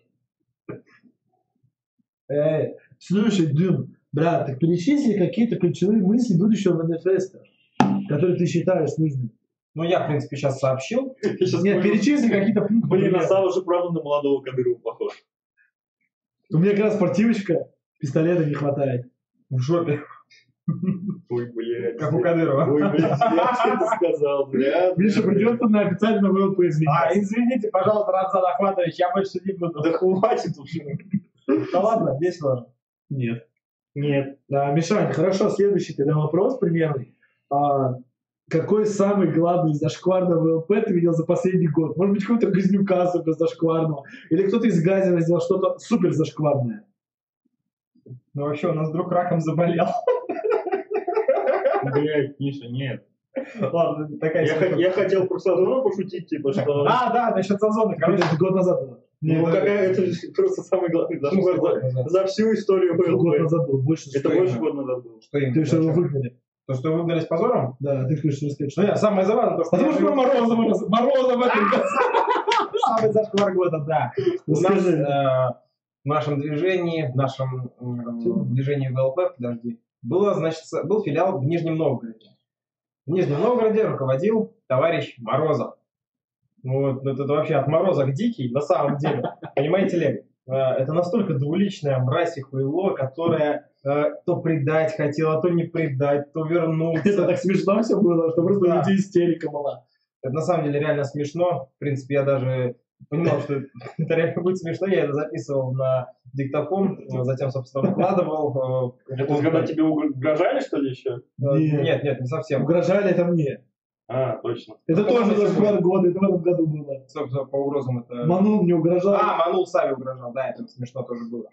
B: Эй, слушай, Дым, брат, так перечисли какие-то ключевые мысли будущего манифеста, которые ты считаешь нужными.
A: Ну, я, в принципе, сейчас сообщил.
C: Я
B: Нет, перечисли какие-то пункты.
C: Блин, а сам уже правда на молодого Кадырова похож.
B: У меня как раз спортивочка, пистолета не хватает.
A: В жопе,
C: Ой, блядь.
A: как у Кадырова.
C: Ой, блядь, ты это сказал, зря.
B: Миша, придется на официально ВЛП
A: А,
B: извиняться.
A: извините, пожалуйста, Рамзан Ахматович, я больше не буду.
C: Да хватит уже.
A: Да ладно, весело же.
B: Нет.
C: Нет.
B: Да, Мишань, хорошо, следующий тогда вопрос примерный. А, какой самый главный зашквар на ВЛП ты видел за последний год? Может быть, какой-то Газнюка супер зашкварного? Или кто-то из Газера сделал что-то супер зашкварное?
A: Ну, вообще, у нас друг раком заболел.
C: Блядь, Миша, нет.
A: Ладно, такая
C: Я, хот- я хотел про Сазона пошутить, типа, что...
A: А, да, насчет Сазона, короче.
B: Это год назад было.
C: Ну,
A: это-
C: какая это просто самый главный зашквар
A: год
C: за, за всю историю
B: Год
C: ВЛП.
B: назад был, больше.
C: Это больше
A: именно?
C: года назад было.
A: Что им?
B: Ты что, его выгнали?
A: То, что выгнали с позором?
B: Да, ты хочешь рассказать, что...
A: Ну, нет, самое забавное, то, что...
B: Потому
A: я
B: что
A: живу-
B: Морозова, Морозов году.
A: Самый зашквар года, да. У нас э, в нашем движении, в нашем движении ВЛП, подожди, было, значит, был филиал в Нижнем Новгороде. В Нижнем Новгороде руководил товарищ Морозов. Вот, ну, это вообще отморозок дикий, на самом деле. Понимаете ли? Э, Это настолько двуличная мразь и хуйло, которая э, то предать хотела, то не предать, то вернуться.
B: Это так смешно все было, что просто
A: Да.
B: людей истерика была.
A: Это на самом деле реально смешно. В принципе, я даже понимал, что (laughs) это реально будет смешно. Я это записывал на диктофон, затем, собственно, выкладывал. э,
C: Это когда тебе угрожали, что ли, еще?
B: Нет,
A: нет, не совсем.
B: Угрожали это мне.
C: А, точно.
B: Это тоже два года, это в этом году было.
A: Собственно, по угрозам это...
B: Манул мне угрожал.
A: А, Манул Сави угрожал, да, это смешно тоже было.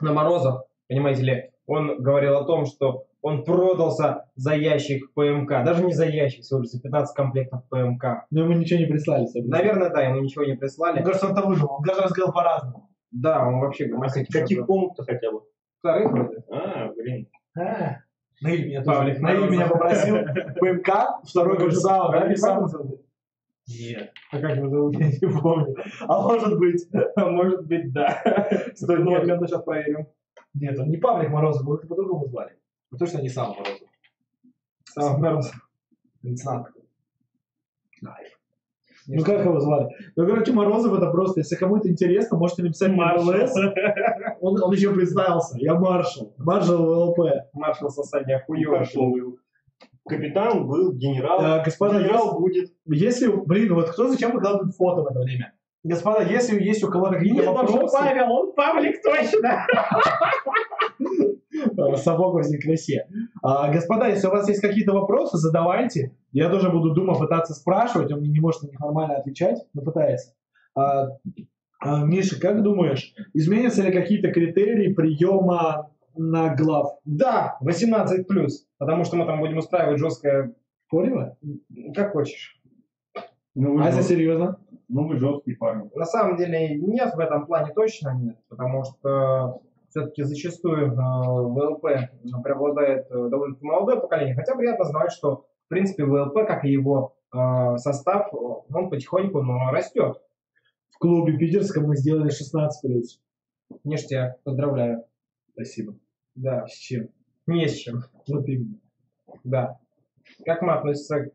A: На Морозов, понимаете ли, он говорил о том, что он продался за ящик ПМК. Даже не за ящик, всего лишь за 15 комплектов ПМК.
B: Но ему ничего не прислали. собственно.
A: Наверное, да, ему ничего не прислали.
B: Мне кажется, он это выдумал. Он даже рассказал по-разному.
A: Да, он вообще
C: А каких пунктов хотя бы?
A: Вторых вроде.
C: А, блин.
B: А, Наиль меня
A: Павлик
B: тоже. Наиль меня попросил. ПМК, второй говорит, Сава,
A: Павлик
B: как сам
A: Морозов?
B: зовут? Нет. А как его зовут, (laughs) я не помню. А может быть.
A: Может быть, да.
B: Стой,
A: Нет, мы сейчас проверим.
B: нет, он не Павлик Морозов, его по-другому звали. Ну, Точно не Сава Морозов.
A: Сам Морозов.
B: Лейтенант. Ну как его звали? Ну, короче, Морозов это просто, если кому-то интересно, можете написать ЛС. Он, он еще представился. Я маршал. Маршал ВЛП.
A: Маршал.
C: Хорошо был. Капитан был, генерал.
B: Э, господа,
C: генерал будет.
B: Если, блин, вот кто зачем выкладывает фото в это время? Господа, если есть у кого-то какие-то вопросы...
A: Павел, он Павлик точно. (laughs)
B: Во всей красе. А, господа, если у вас есть какие-то вопросы, задавайте. Я тоже буду Дума пытаться спрашивать, он мне не может на них нормально отвечать, но пытается. А, а, Миша, как думаешь, изменятся ли какие-то критерии приема на глав?
A: Да, 18 плюс. Потому что мы там будем устраивать жесткое.
B: Порево?
A: Как хочешь.
C: Ну,
B: А если серьезно?
C: ну вы жесткий парень.
A: На самом деле нет, в этом плане точно нет. Потому что все-таки зачастую э, ВЛП преобладает э, довольно молодое поколение. Хотя приятно знать, что в принципе ВЛП, как и его э, состав, э, он потихоньку но растет.
B: В клубе питерском мы сделали 16 плюс.
A: Ништяк, поздравляю.
B: Спасибо.
A: Да,
B: С чем?
A: не с чем.
B: Вот именно.
A: Да. Как мы относимся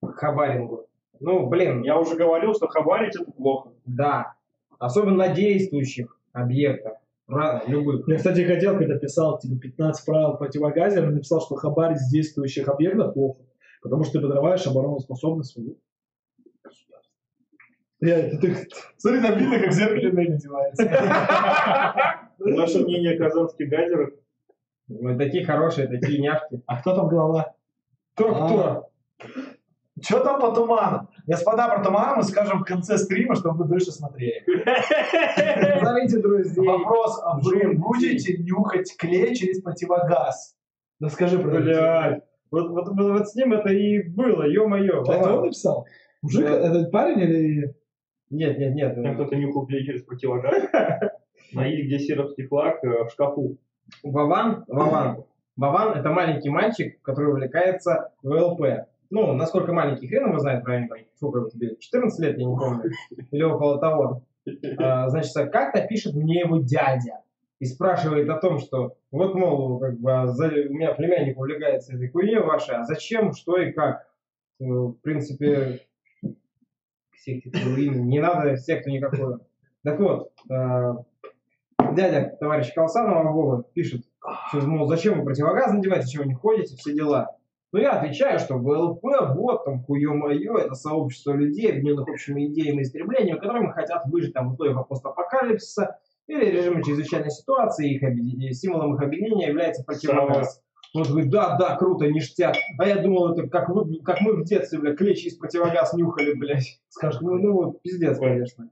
A: к хабарингу? Ну, блин,
C: Я уже говорил, что хабарить это плохо.
A: да. Особенно на действующих объектах. Ра- Любых.
B: Я, кстати, хотел, когда писал типа 15 правил противогазера, написал, что хабарить с действующих объектов плохо, потому что ты подрываешь обороноспособность своего государства. Я, это ты, смотри, там видно, как в зеркале Нелли надевается. (laughs)
C: Наше мнение о казанских газерах.
A: Мы такие хорошие, такие няшки.
B: А кто там глава?
A: Кто-кто?
B: Что там по туману? Господа, про туман мы скажем в конце стрима, чтобы вы дольше смотрели. (laughs)
A: Зовите друзей.
B: Вопрос, а вы будете нюхать клей через противогаз? Ну скажи про это.
A: Блядь. Вот, вот, вот, вот с ним это и было, ё-моё.
B: Это он написал? Мужик,
A: Да.
B: этот парень или...
A: Нет, нет, нет.
C: Там кто-то нюхал клей через противогаз. (laughs) Наили, где серовский флаг э, в шкафу.
A: Вован, Вован. Вован это маленький мальчик, который увлекается ВЛП. Ну, насколько маленький, хрен его знает, правильно, там, сколько тебе, 14 лет, я не помню, или около того. А, значит, как-то пишет мне его дядя и спрашивает о том, что вот, мол, как бы, а за- у меня племянник увлекается этой хуйней вашей, а зачем, что и как? Э, В принципе, не надо секту никакую. Так вот, э, дядя товарища Колсанова Вова пишет, что, мол, зачем вы противогаз надеваете, чего не ходите, все дела. Ну, я отвечаю, что ВЛП, вот там, хуе мое, это сообщество людей, объединенных общими идеями и стремлениями, которыми хотят выжить там в условиях постапокалипсиса или режима чрезвычайной ситуации, их объединение- символом их объединения является противогаз. Он говорит, да, да, круто, ништяк. А я думал, это как, вы, как мы в детстве, бля, клей через противогаз нюхали, блядь. Скажешь, ну, ну вот, пиздец, конечно.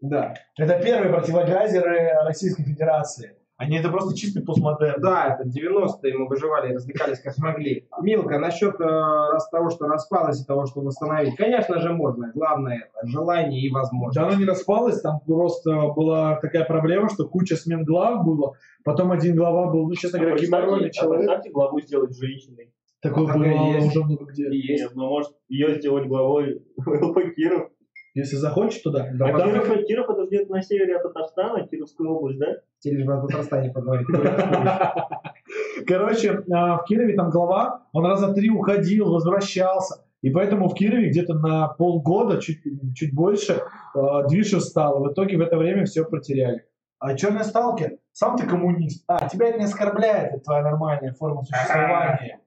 A: Да.
B: Это первые противогазеры Российской Федерации. Они это просто чистый постмодерн.
A: Да, это 90-е, мы выживали и развлекались как смогли. Милка, насчет э, раз того, что распалось и того, что восстановить, конечно же, можно. Главное это желание и возможность.
B: Да оно не распалось, там просто была такая проблема, что куча смен глав было. Потом один глава был, ну, честно говоря, геморройный
C: а
B: человек.
C: представьте главу сделать женщиной.
B: Такое
A: Такое
B: было
A: есть.
B: уже много где.
C: Нет, ну может ее сделать главой (laughs) Киров.
B: Если захочешь, то да.
A: Да,
C: А
A: можно
C: Киров, Киров это где-то на севере от Татарстана, Кировская область, да?
A: лишь бы о Татарстане поговорить. (laughs)
B: Короче, а, в Кирове там глава, он раза три уходил, возвращался. И поэтому в Кирове где-то на полгода, чуть, чуть больше, а, движ и встал. В итоге в это время все потеряли. А черный сталкер? Сам ты коммунист. А, тебя это не оскорбляет, это твоя нормальная форма существования.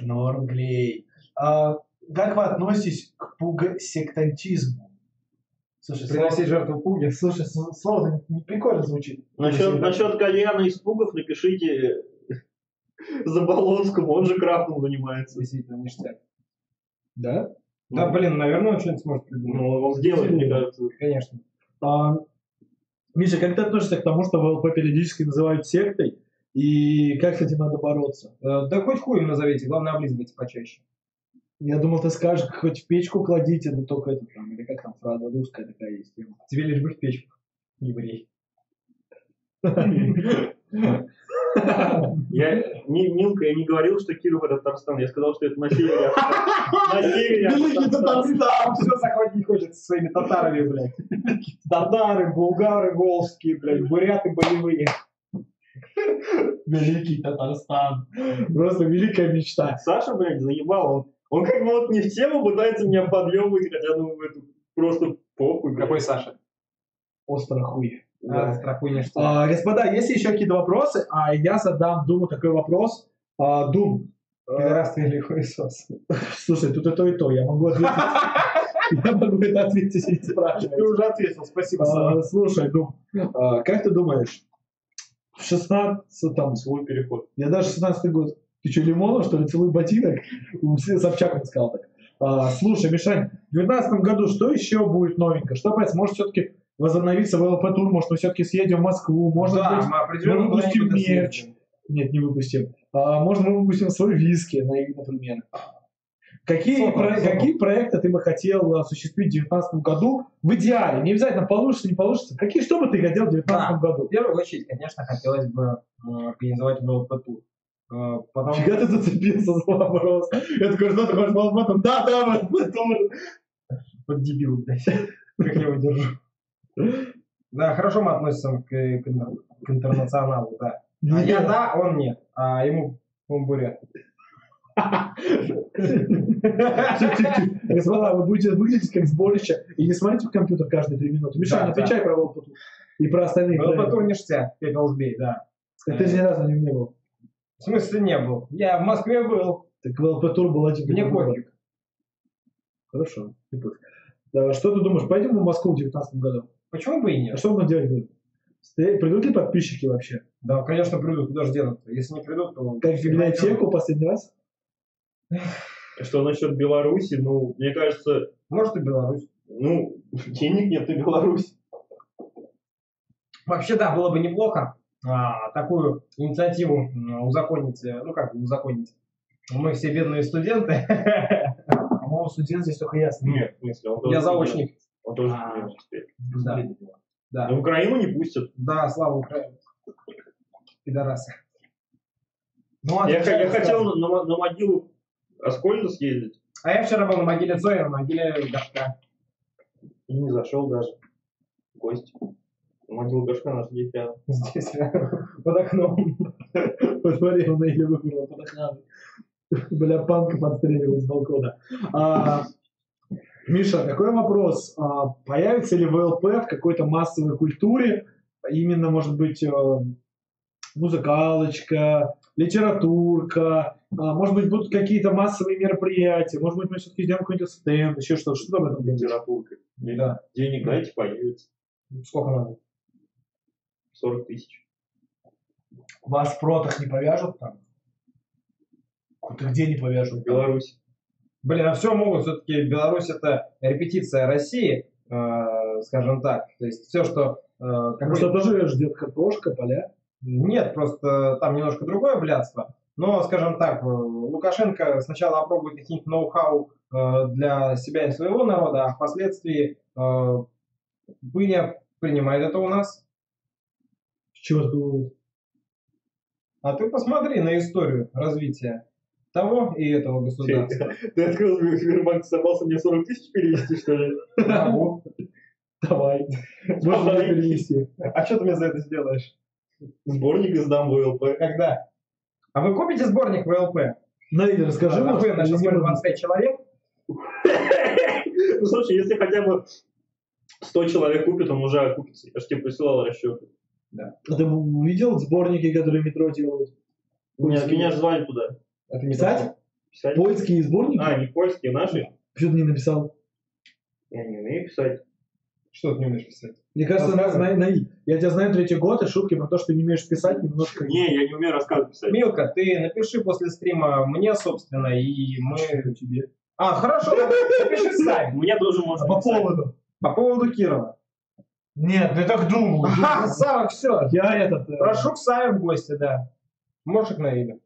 B: Норм, Глей. А, как вы относитесь к пугосектантизму? Слушай,
A: Приносить жертву пуги.
B: Слушай, слово не прикольно звучит.
C: Насчет, насчет кальяна из пугов напишите (laughs) Заболонскому, он же крафтом занимается.
A: Действительно, ништяк.
B: Да?
A: Да,
C: Ну,
A: блин, наверное, он что-нибудь сможет придумать.
C: Ну, он сделает, мне кажется.
A: Конечно.
B: А, Миша, как ты относишься к тому, что ВЛП периодически называют сектой? И как с этим надо бороться?
A: Э, Да хоть хуем назовите, главное облизывайте почаще.
B: Я думал, ты скажешь, хоть в печку кладите, но только это там, или как там фраза русская такая есть. тема.
A: Тебе лишь бы в печку. Еврей.
C: Я, Ми- Милка, я не говорил, что Киров это Татарстан, я сказал, что это на севере. На севере.
B: Великий. Татарстан!
A: Все захватить хочет со своими татарами, блядь. Татары, булгары, волжские, блядь, буряты болевые.
B: Великий Татарстан. Просто великая мечта.
C: Саша, блядь, заебал. Он, он как бы вот не в тему пытается меня подъебывать, хотя ну это просто похуй. блядь.
A: Какой Саша?
B: Остро хуй.
A: А, страхуй не что.
B: А, господа, есть еще какие-то вопросы? А я задам Думу такой вопрос. А, Дум, э,
A: Пидорас ты или хуесос?
B: слушай, тут и то, и то. Я могу ответить. (laughs) Я могу это ответить, если не спрашиваете.
A: Ты уже ответил, спасибо,
B: А,
A: Саша.
B: Слушай, Дум, а, как ты думаешь, в 16 там,
C: Свой переход.
B: я даже 16 год, ты что, Лимонов, что ли, целый ботинок? Собчак он сказал так. А, слушай, Мишань, в 2019 году что еще будет новенько? Что, понимаете, может все-таки возобновиться ВЛП тур, может мы все-таки съедем в Москву, может
A: да,
B: быть,
A: мы определенно
B: мы выпустим мерч. Нет, не выпустим. А, может, мы выпустим свой виски, на- например. Какие,
A: Сокол,
B: про- какие проекты ты бы хотел осуществить в 2019 году в идеале? Не обязательно получится, не получится. Какие, что бы ты хотел в 2019
A: Да.
B: году?
A: В первую очередь, конечно, хотелось бы организовать ВЛП-тур. Э, Потому
B: Фига ты зацепился за вопрос. Я такой, что ты хочешь потом? Да, да, вот тур.
A: под дебил, блядь. Как я его держу. Да, хорошо мы относимся к, к к интернационалу, да. А я да, он нет. А ему он бурят.
B: Господа, вы будете выглядеть как сборище и не смотрите в компьютер каждые три минуты. Мишаня,
A: Да,
B: отвечай про Волпуту и про остальные проекты.
A: ништяк, пепел сбей, да.
B: Ты же ни разу не был.
A: В смысле не был? Я в Москве был.
B: Так ВЛП тур был один.
A: Мне пофиг.
B: Хорошо. не пофиг. Да, что ты думаешь, пойдем в Москву в 2019 году?
A: Почему бы и
B: А
A: нет?
B: что мы делать будем? Придут ли подписчики вообще?
A: Да, конечно, придут. Куда же денутся? Если не придут, то...
B: Как в библиотеку последний раз?
C: Что насчет Беларуси, ну, мне кажется,
A: Может и Беларусь.
C: ну, (laughs) денег нет на Беларусь.
A: Вообще, да, было бы неплохо а, такую инициативу узаконить. э, Ну, как узаконить? Мы все бедные студенты.
B: По-моему, студент здесь только ясно.
C: Нет, в смысле, он тоже
A: Я заочник.
C: Он тоже
A: А.
C: студент теперь.
A: Да, да.
C: На Украину не пустят.
A: Да, слава Украине. Пидорасы. Ну, а
C: Я, я хотел на, на- на могилу Аскольда съездить.
A: А я вчера был на могиле Цоя, на могиле Горшка.
C: И не зашел даже. в Гости. Могила Горшка наш здесь рядом.
A: Здесь, рядом, под окном.
B: Посмотри, он или выбрал под окнами. Бля, панка подстреливает с балкона. А, Миша, такой вопрос. А, появится ли ВЛП в какой-то массовой культуре? Именно, может быть, э, музыкалочка, литературка, а, может быть, будут какие-то массовые мероприятия, может быть, мы все-таки сделаем какой-нибудь стенд, еще что-то. Что об этом думаешь?
C: Литературка.
A: Да.
C: Денег дайте, появится.
A: Сколько надо?
C: 40 тысяч.
B: Вас в протах не повяжут там? Ты где не повяжут?
C: В Беларуси.
A: Блин, а все могут. Все-таки Беларусь это репетиция России, э, скажем так. То есть все, что... э, какой-
B: что тоже ждет картошка, поля.
A: Нет, просто там немножко другое блядство. Но, скажем так, э, Лукашенко сначала опробует какие-нибудь ноу-хау э, для себя и своего народа, а впоследствии э, Пыня принимает это у нас.
B: Чего ты
A: А ты посмотри на историю развития. того и этого государства. (laughs)
C: Ты открыл Сбербанк, собрался мне 40 тысяч перевести, что ли?
B: Давай. Можно
C: Давай.
B: перенести.
A: А что ты мне за это сделаешь?
C: Сборник издам ВЛП.
A: Когда? А вы купите сборник ВЛП?
B: Наиля, расскажи,
A: А вы, на
B: я не
A: 625 человек? (laughs)
C: Ну, слушай, если хотя бы 100 человек купит, он уже окупится. Я же тебе присылал расчеты.
B: А Ты видел сборники, которые метро делают?
C: Меня, меня звали туда.
A: Это не
B: Писать?
C: Писать.
B: Польские сборники?
C: А, не польские, наши.
B: Почему ты не написал?
C: Я не умею писать.
A: Что ты не умеешь писать?
B: Мне кажется, на,
A: Рассказывай.
B: на- я тебя знаю третий год, и шутки про то, что ты не умеешь писать, немножко...
C: Не, я не умею рассказы писать.
A: Милка, ты напиши после стрима мне, собственно, и мы...
B: тебе.
A: А, хорошо, напиши сами.
C: Мне тоже можно
B: А по поводу?
A: По поводу Кирова.
B: Нет, ты так думал. (laughs)
A: Ага, Сава, все.
B: Я этот... э,
A: Прошу к Саве в гости, да. Можешь к Наилю.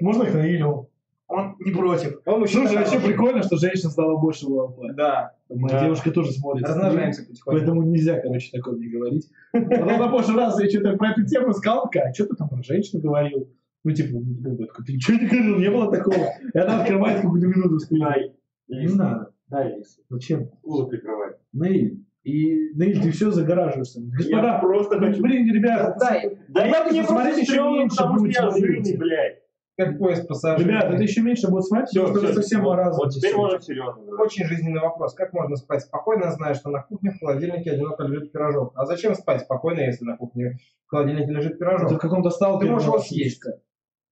B: Можно к Наилю? Он не против.
A: Он мужчина
B: Слушай, вообще
A: хороший.
B: прикольно, что женщин стало больше в ЛП.
A: Да,
B: Моя
C: Да.
B: девушка тоже смотрит.
A: размножаемся потихоньку.
B: Поэтому нельзя, короче, такое мне говорить. Потом на прошлый раз я что-то про эту тему сказал, такая, а что ты там про женщину говорил? Ну, типа, ну, бы, такой, ты ничего не говорил, не было такого. И она открывает какую-то минуту вспоминает.
C: Дай.
B: Не надо.
C: Дай лист.
B: Зачем?
C: Кузов прикрывай.
B: Наиль. И, Наиль, ты все загораживаешься.
C: Я
B: Господа,
C: просто
B: ну,
C: хочу...
B: блин, ребята,
A: Дай,
C: Да я
B: Давайте
C: мне просто
B: еще
C: стрёмно,
B: меньше
C: потому что
B: будет
C: я
B: смотреть.
C: жирный, блядь.
A: как поезд пассажиров.
B: ребята, это еще меньше будет смотреть,
C: Все,
B: потому что вы совсем
C: вот,
B: разные.
C: вот теперь можно серьезно.
A: Очень жизненный вопрос. Как можно спать спокойно, зная, что на кухне в холодильнике одиноко лежит пирожок? А зачем спать спокойно, если на кухне в холодильнике лежит
B: Это в
A: пирожок?
B: каком-то сталкере.
A: Ты можешь его съесть.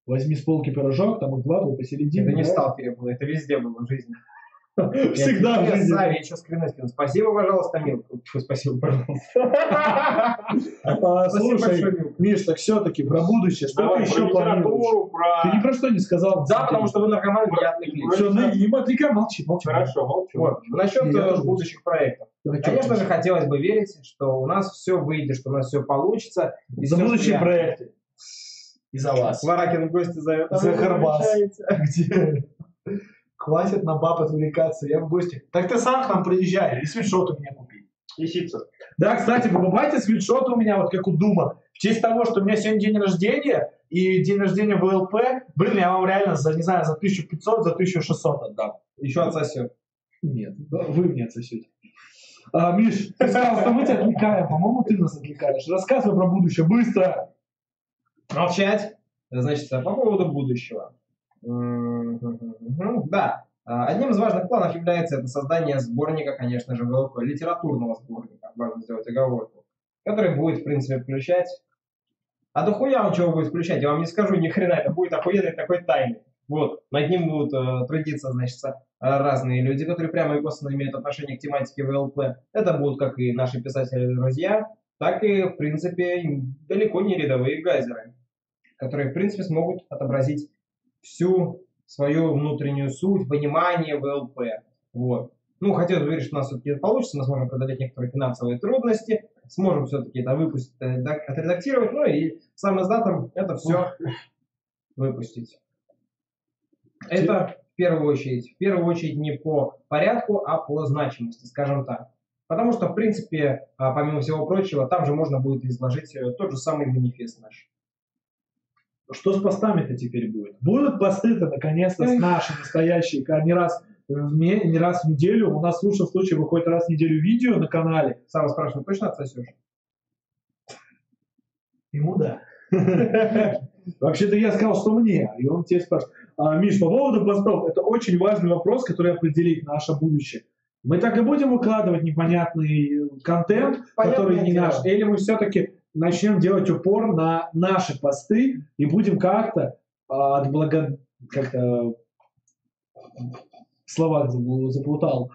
B: Возьми с полки пирожок, там их два, посередине.
A: Это не в
B: да?
A: сталкере было, это везде было в жизни.
B: Всегда в
A: Я
B: жизни.
A: Саве еще скринать скину. Спасибо, пожалуйста. Фу, Спасибо, пожалуйста. (laughs)
B: А,
A: Спасибо большое,
B: Слушай. Миш, так все-таки про будущее, что ты еще планируешь? Ты ни про что не сказал.
A: Да, потому что вы наркоман, я отвлекли.
B: Все, ну, не отвлекай, молчи, молчи.
C: Хорошо, молчу.
A: Вот. Насчет э, будущих проектов. Конечно же, хотелось бы верить, что у нас все выйдет, что у нас все получится.
B: За будущие проекты. И за вас.
A: Сваракин в гости зовет. а
B: За Харбас. Где? Хватит на баб отвлекаться, я в гости. Так ты сам к нам приезжай, и свитшот у меня купи.
C: Лисица.
B: Да, кстати, покупайте свитшот у меня, вот как у Дума. В честь того, что у меня сегодня день рождения, и день рождения в ЛП, блин, я вам реально за, не знаю, за 1500, за 1600 отдам.
A: Еще отсосет.
B: Нет, да, вы мне отсосете. А, Миш, ты сказал, что мы тебя отвлекаем. По-моему, ты нас отвлекаешь. Рассказывай про будущее, быстро.
A: Молчать. Значит, по поводу будущего. М, Да. А, Одним из важных планов является это создание сборника, конечно же, литературного сборника, важно сделать оговорку, который будет, в принципе, включать... А дохуя он чего будет включать, я вам не скажу ни хрена, это будет охуенный такой тайный. Вот, над ним будут э, трудиться, значит, разные люди, которые прямо и косвенно имеют отношение к тематике ВЛП. Это будут как и наши писатели-друзья, так и, в принципе, далеко не рядовые гайзеры которые, в принципе, смогут отобразить всю свою внутреннюю суть, понимание ВЛП. Вот. Ну, хотелось бы верить, что у нас все-таки это получится, мы сможем преодолеть некоторые финансовые трудности, сможем все-таки это выпустить, э, да, отредактировать, ну и сам издатом это все выпустить. Это в первую очередь. В первую очередь не по порядку, а по значимости, скажем так. Потому что, в принципе, а, помимо всего прочего, там же можно будет изложить э, тот же самый манифест наш.
B: Что с постами-то теперь будет? Будут посты-то наконец-то с наши настоящие, не раз не раз в неделю. У нас в лучшем случае выходит раз в неделю видео на канале.
A: Сам спрашиваю, точно отсосешь?
B: Ему да. (laughs) Вообще-то я сказал, что мне, и он тебе спрашивает. А, Миш, по поводу постов, это очень важный вопрос, который определит наше будущее. Мы так и будем выкладывать непонятный контент,
A: Ну,
B: который не наш, или мы все-таки начнем делать упор на наши посты и будем как-то а, отблаго... как-то в словах забл- заплутал,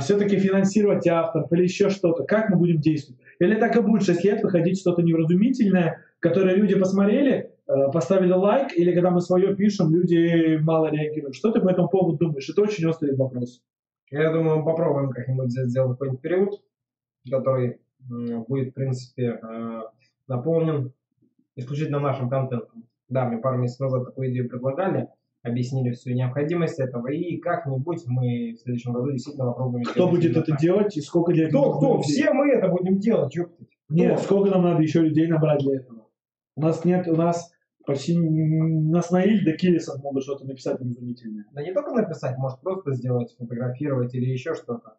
B: все-таки финансировать авторов или еще что-то. Как мы будем действовать? Или так и будет 6 лет выходить что-то невразумительное, которое люди посмотрели, э, поставили лайк, или когда мы свое пишем, люди мало реагируют. Что ты по этому поводу думаешь? Это очень острый вопрос.
A: Я думаю, попробуем как-нибудь сделать какой-нибудь период, который будет, в принципе, э, наполнен исключительно нашим контентом. Да, мне пару месяцев назад такую идею предлагали, объяснили всю необходимость этого, и как-нибудь мы в следующем году действительно попробуем...
B: Кто будет это делать и сколько для этого
A: Кто, кто?
B: людей?
A: Все мы это будем делать, ёптать.
B: Нет, сколько нам надо еще людей набрать для этого? У нас нет, у нас Почти нас Наиль да Киллисов могут что-то написать вразумительное.
A: Да не только написать, может просто сделать, сфотографировать или еще что-то.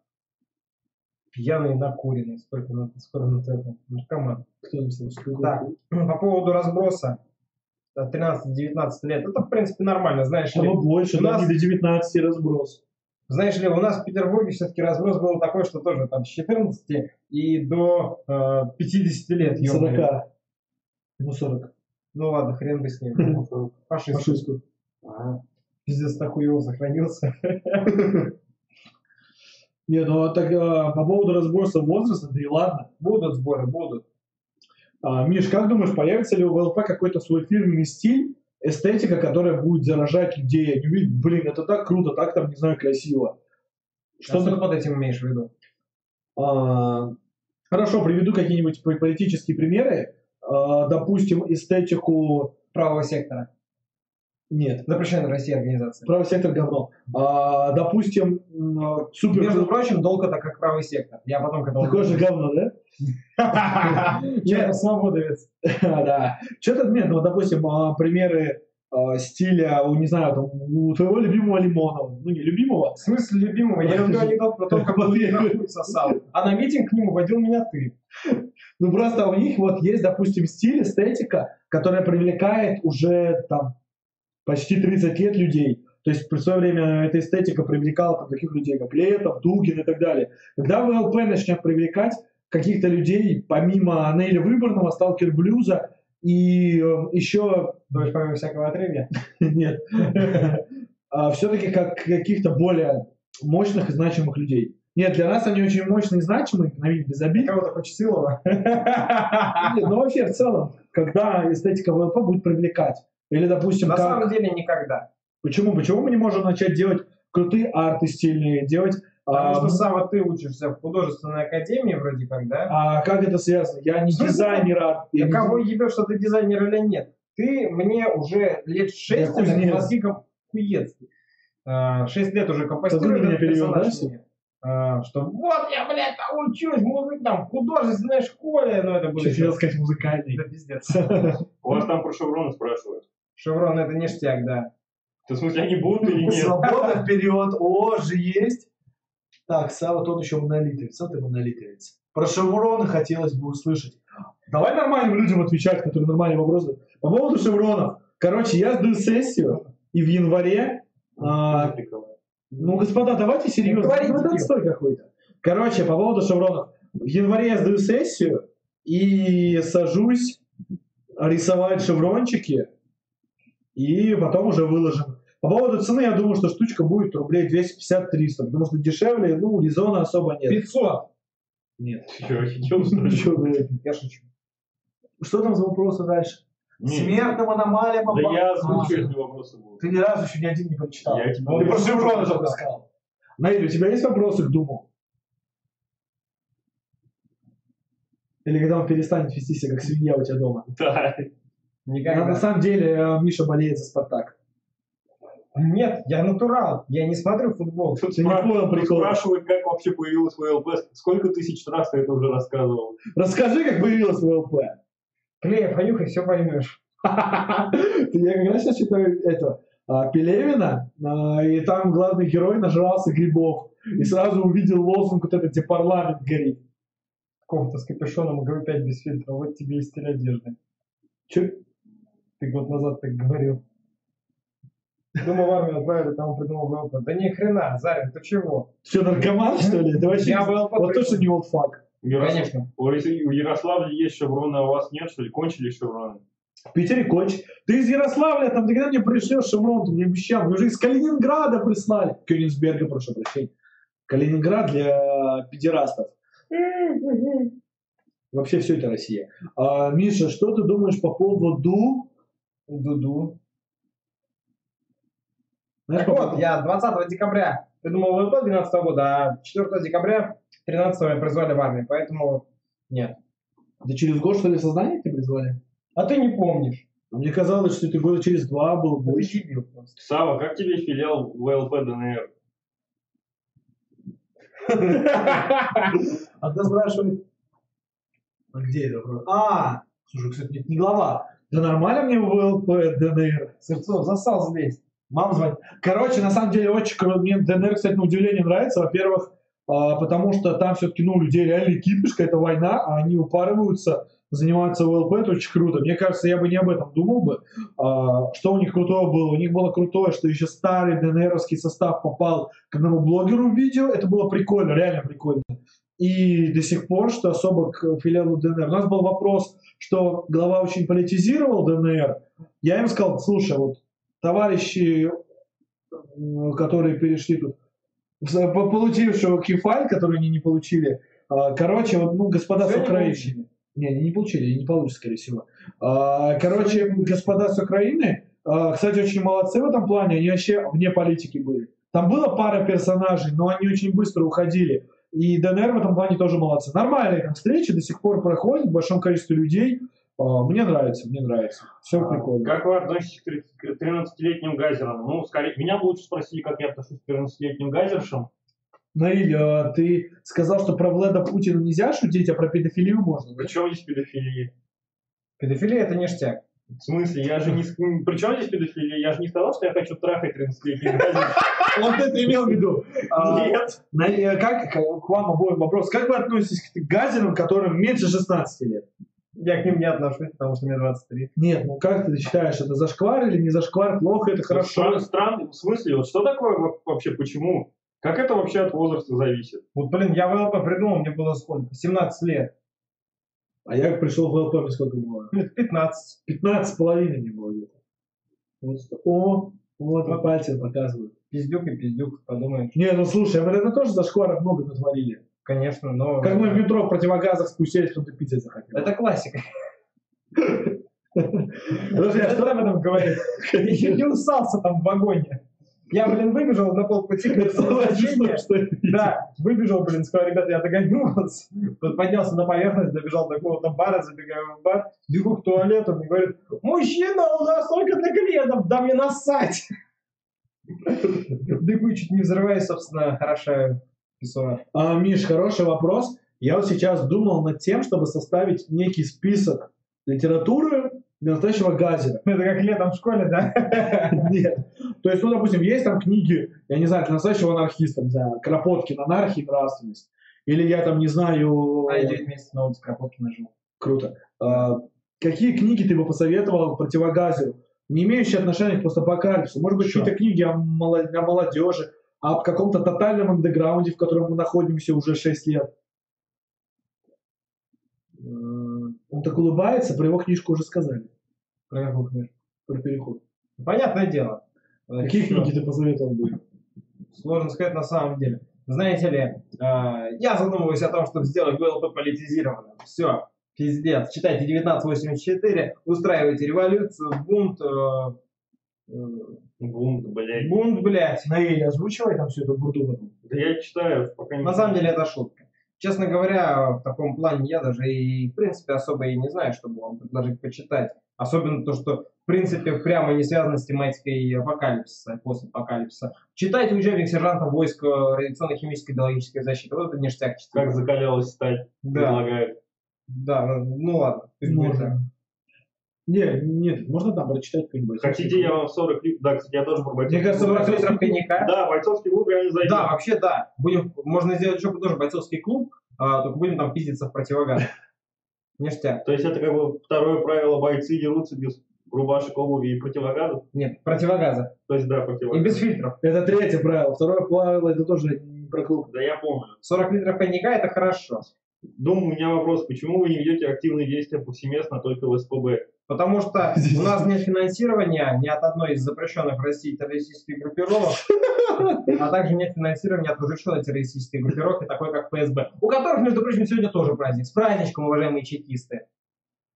A: Пьяный, накуренный, сколько на, сколько на это, наркоман.
B: Кто что такое?
A: Так, по поводу разброса от 13-19 лет, это в принципе нормально, знаешь ли.
B: Того больше,
A: У
B: да,
A: нас-
B: не до 19 разброс.
A: Знаешь ли, у нас в Петербурге все-таки разброс был такой, что тоже там с 14 и до э, 50 лет. ёбаный.
B: 40. Ему 40.
A: Ну ладно, хрен бы с ним. Фашист.
B: Фашистку.
A: Пиздец, такой его сохранился. (laughs)
B: Не, ну так а, по поводу разброса возраста, да и ладно.
A: Будут сборы, будут.
B: А, Миш, как думаешь, появится ли у ВЛП какой-то свой фирменный стиль, эстетика, которая будет заражать людей? Они увидят, блин, это так круто, так там, не знаю, красиво.
A: Что
B: Что
A: ты под этим имеешь в виду?
B: А, Хорошо, приведу какие-нибудь по- политические примеры. А, Допустим, эстетику...
A: Правого сектора.
B: Нет,
A: Запрещенная в России организация.
B: правый сектор говно. А, Допустим, супер...
A: Между прочим, долг это как правый сектор. Я потом к этому...
B: Такое же говно, да? (laughs)
A: Я свободовец. (laughs)
B: Да. Что-то, нет, ну, допустим, а, примеры а, стиля, у, не знаю, там, у твоего любимого Лимонова. Ну, не любимого.
A: В смысле любимого? Я люблю (laughs) анекдот про то, как он меня сосал. А на митинг к нему водил меня ты.
B: Ну, просто у них вот есть, допустим, стиль, эстетика, которая привлекает уже там почти 30 лет людей. То есть в свое время эта эстетика привлекала там, таких людей, как Летов, Дугин и так далее. Когда ВЛП начнет привлекать каких-то людей, помимо Нейля Выборного, Сталкер Блюза и э, еще
A: Думаешь, помимо всякого отрывья? (laughs)
B: Нет. Все-таки как каких-то более мощных и значимых людей. Нет, для нас они очень мощные и значимые, на вид без обид.
A: Кого-то хочешь Силова? (laughs)
B: Ну вообще в целом, когда эстетика ВЛП будет привлекать. Или, допустим,
A: На
B: как...
A: самом деле никогда.
B: Почему? Почему мы не можем начать делать крутые арты стильные, делать...
A: Потому
B: а,
A: что, Сава, ты учишься в художественной академии вроде как, да?
B: а как это связано? Я не дизайнер арт. я
A: Да
B: не
A: кого ебешь, что ты дизайнер или нет? Ты мне уже лет шесть
B: Я кузнец.
A: мозги хуец. А, Шесть лет уже
B: Это меня
A: этот
B: перевел, да,
A: персонаж мне. А, Что вот я, блядь, там учусь, музык там в художественной школе, но это
B: Чё,
A: будет...
B: хотел сказать музыкальный.
A: Да пиздец. (laughs)
C: У вас там про шевроны спрашивают.
A: Шеврон это ништяк, да.
C: Ты в смысле они будут или нет?
B: Свобода вперед, о, же есть. Так, Сава, тот еще монолитовец. Вот ты монолитовец. Про шевроны хотелось бы услышать. Давай нормальным людям отвечать, которые нормальные вопросы. По поводу шевронов. Короче, я сдаю сессию, и в январе... а, ну, господа, давайте серьезно.
A: говорите,
B: Ну, это отстой какой-то. Короче, по поводу шевронов. В январе я сдаю сессию и сажусь рисовать шеврончики, и потом уже выложим. По поводу цены, я думаю, что штучка будет рублей 250-300, потому что дешевле, ну, резона особо нет.
A: 500.
B: Нет. (laughs)
A: Я шучу.
B: Что там за вопросы дальше?
C: Не,
B: Смертным аномалиям.
C: Да я озвучу, если вопросы будут.
B: Ты ни разу еще ни один не прочитал.
C: Я тебе
B: Ну, ты про шевроны только сказал. Наиль, у тебя есть вопросы к Думу? Или когда он перестанет вести себя как свинья у тебя дома?
C: Да.
B: А
A: Никогда.
B: на самом деле э, Миша болеет за Спартак.
A: Нет, я натурал. Я не смотрю футбол.
C: Тут
B: Ты не
C: спра-
B: понял
C: тут
B: прикола.
C: спрашивают, как вообще появилась ВЛП. Сколько тысяч раз ты это уже рассказывал?
B: Расскажи, как появилась ВЛП.
A: Клея, понюхай, все поймешь. (laughs)
B: Я как раз сейчас читаю это а, Пелевина, а, и там главный герой нажрался грибов. И сразу увидел лозунг вот этот, где парламент горит.
A: Кофта с капюшоном, ГВ-5 без фильтра. Вот тебе и стиль одежды.
B: Че?
A: Ты год назад так говорил. Думал, в армию отправили, там придумал ВЛП. Да ни хрена, Зарин, ты чего?
B: Что, наркоман, что ли? Это вообще...
A: Я ВЛП
B: Вот
A: придумал.
B: точно не олдфак.
A: Конечно.
C: У Ярослав- у Ярославля есть шевроны, а у вас нет, что ли? Кончились шевроны?
B: В Питере конч. Ты из Ярославля, там, ты когда мне пришлешь шеврон, ты мне обещал. Мне уже из Калининграда прислали. Кёнигсберга, прошу прощения. Калининград для педерастов. Вообще все это Россия. А, Миша, что ты думаешь по поводу...
A: Дуду.
B: Знаешь,
A: Так вот, я 20 декабря придумал ВЛП 12 года, а 4 декабря 13 меня призвали в армию, поэтому нет.
B: Да через год, что ли, сознание тебя призвали?
A: А ты не помнишь.
B: А Мне казалось, что ты года через два был
A: Ты
B: больше.
C: Сава, как тебе филиал ВЛП ДНР?
B: Одна (laughs) спрашивает, а где это? А, слушай, кстати, нет, не глава. Да нормально мне ВЛП, ДНР.
A: Сырцов засал здесь. Мам звонит.
B: Короче, на самом деле, очень. Мне ДНР, кстати, на удивление нравится. Во-первых, а, потому что там все-таки, ну, людей реально кипиш, это война, а они упарываются, занимаются ВЛП, это очень круто. Мне кажется, я бы не об этом думал бы. А, что у них крутое было? У них было крутое, что еще старый ДНРовский состав попал к одному блогеру в видео. Это было прикольно, реально прикольно. И до сих пор, что особо к филиалу ДНР. У нас был вопрос, что глава очень политизировал ДНР. Я им сказал, слушай, вот товарищи, которые перешли тут, получившего кефаль, который они не получили, а, короче, вот, ну, господа с
A: Всё не
B: Украины. Не, они не получили, не получат, скорее всего. А, Короче, господа с Украины, а, кстати, очень молодцы в этом плане, они вообще вне политики были. Там было пара персонажей, но они очень быстро уходили. И ДНР в этом плане тоже молодцы. Нормальные там встречи до сих пор проходят в большом количестве людей. А, Мне нравится, мне нравится. Все
C: А,
B: прикольно.
C: Как вы относитесь к 30 к 13-летним газерам? Ну, скорее, меня бы лучше спросили, как я отношусь к 13-летним газершам.
B: Наиль, а ты сказал, что про Влада Путина нельзя шутить, а про педофилию можно, да?
C: Причем здесь педофилия?
A: Педофилия это ништяк.
C: В смысле, я же не... с- Причем здесь педофилия? Я же не сказал, что я хочу трахать 13-летних газеров.
B: Он это имел в виду. А,
C: Нет.
B: Э, как, к вам обоим вопрос. Как вы относитесь к газерам, которым меньше 16 лет?
A: Я к ним не отношусь, потому что мне 23.
B: Нет, ну как ты считаешь, это зашквар или не зашквар? Плохо, это хорошо?
C: Стран- Странно, в смысле, вот что такое во- вообще, почему? Как это вообще от возраста зависит?
A: Вот, блин, я ВЛП придумал, мне было сколько? 17 лет.
B: А я пришел в ЛП, сколько было?
A: Ну, 15.
B: 15 с половиной мне было где-то. Вот что- О, вот на пальце показывают.
A: Пиздюк и пиздюк, подумаешь.
B: Не, ну слушай, мы это тоже зашкваров много натворили.
A: Конечно, но...
B: Как мы в метро в противогазах спустились, кто-то пиццей захотел.
A: Это классика.
B: Подожди, а
A: Что об этом говорит? Я чуть не усался там в вагоне. Я, блин, выбежал на полпути к? Да, выбежал, блин, сказал, ребята, я догоню вас. Вот Поднялся на поверхность, добежал до какого-то бара, забегаю в бар, бегу к туалету, мне говорит, мужчина, у нас только для клиентов, да мне нассать. Бегу, чуть не взрываюсь, собственно, хорошая писсуар.
B: А, Миш, хороший вопрос. Я вот сейчас думал над тем, чтобы составить некий список литературы для настоящего газера.
A: Это как летом в школе, да? (laughs)
B: Нет. То есть, ну, допустим, есть там книги, я не знаю, для настоящего анархиста, не знаю, Кропоткин, анархия и нравственность. Или я там, не знаю...
A: А я 9 месяцев на улице Кропотки нажил.
B: Круто. А, какие книги ты бы посоветовал противогазеру, не имеющие отношения к постапокалипсису? Может быть, какие-то книги о, моло- о молодежи, о каком-то тотальном андеграунде, в котором мы находимся уже 6 лет? Он так улыбается, про его книжку уже сказали,
A: Про какую книжку?
B: про переход.
A: Понятное дело.
B: Какие
A: Чё?
B: книги ты посоветовал бы?
A: Сложно сказать на самом деле. Знаете ли, э, я задумываюсь о том, чтобы сделать ГЛП политизированным. Все, пиздец. Читайте 1984, устраивайте революцию, бунт, э, э,
C: Бунт, блядь.
A: бунт, блядь.
B: Наиль, озвучивай там всю эту бурду.
C: Да я читаю, пока не...
A: На самом деле это шутка. Честно говоря, в таком плане я даже и, в принципе, особо и не знаю, чтобы вам предложить почитать. Особенно то, что, в принципе, прямо не связано с тематикой апокалипсиса, постапокалипсиса. Читайте учебник сержанта войск э, радиационной химической и биологической защиты. Вот это ништяк читать.
C: Как закалялась стать,
A: Да,
C: предлагают.
A: Да, ну, ну ладно.
B: Можно. Не, нет, можно там прочитать какой-нибудь.
C: Хотите, я вам 40 литров... Да, кстати, я тоже про бойцовский
B: Мне кажется,
C: клуб.
A: 40 литров коньяка.
C: Да, бойцовский клуб реально зайдет.
A: Да, вообще да. Будем, можно сделать еще тоже бойцовский клуб, а, только будем там пиздиться в противогаз. Ништяк.
C: То есть это как бы второе правило, бойцы дерутся без рубашек, обуви и противогазов.
A: Нет, противогаза.
C: То есть, да,
A: И
C: противогаз.
A: без фильтров.
B: Это третье правило. Второе правило, это тоже не про клуб.
C: Да, я помню.
A: 40 литров коньяка это хорошо.
C: Думаю, у меня вопрос, почему вы не ведете активные действия повсеместно только в СПБ?
A: Потому что у нас нет финансирования ни от одной из запрещенных в России террористических группировок, а также нет финансирования от разрешенной террористической группировки, такой как ФСБ, у которых, между прочим, сегодня тоже праздник. С праздничком, уважаемые чекисты.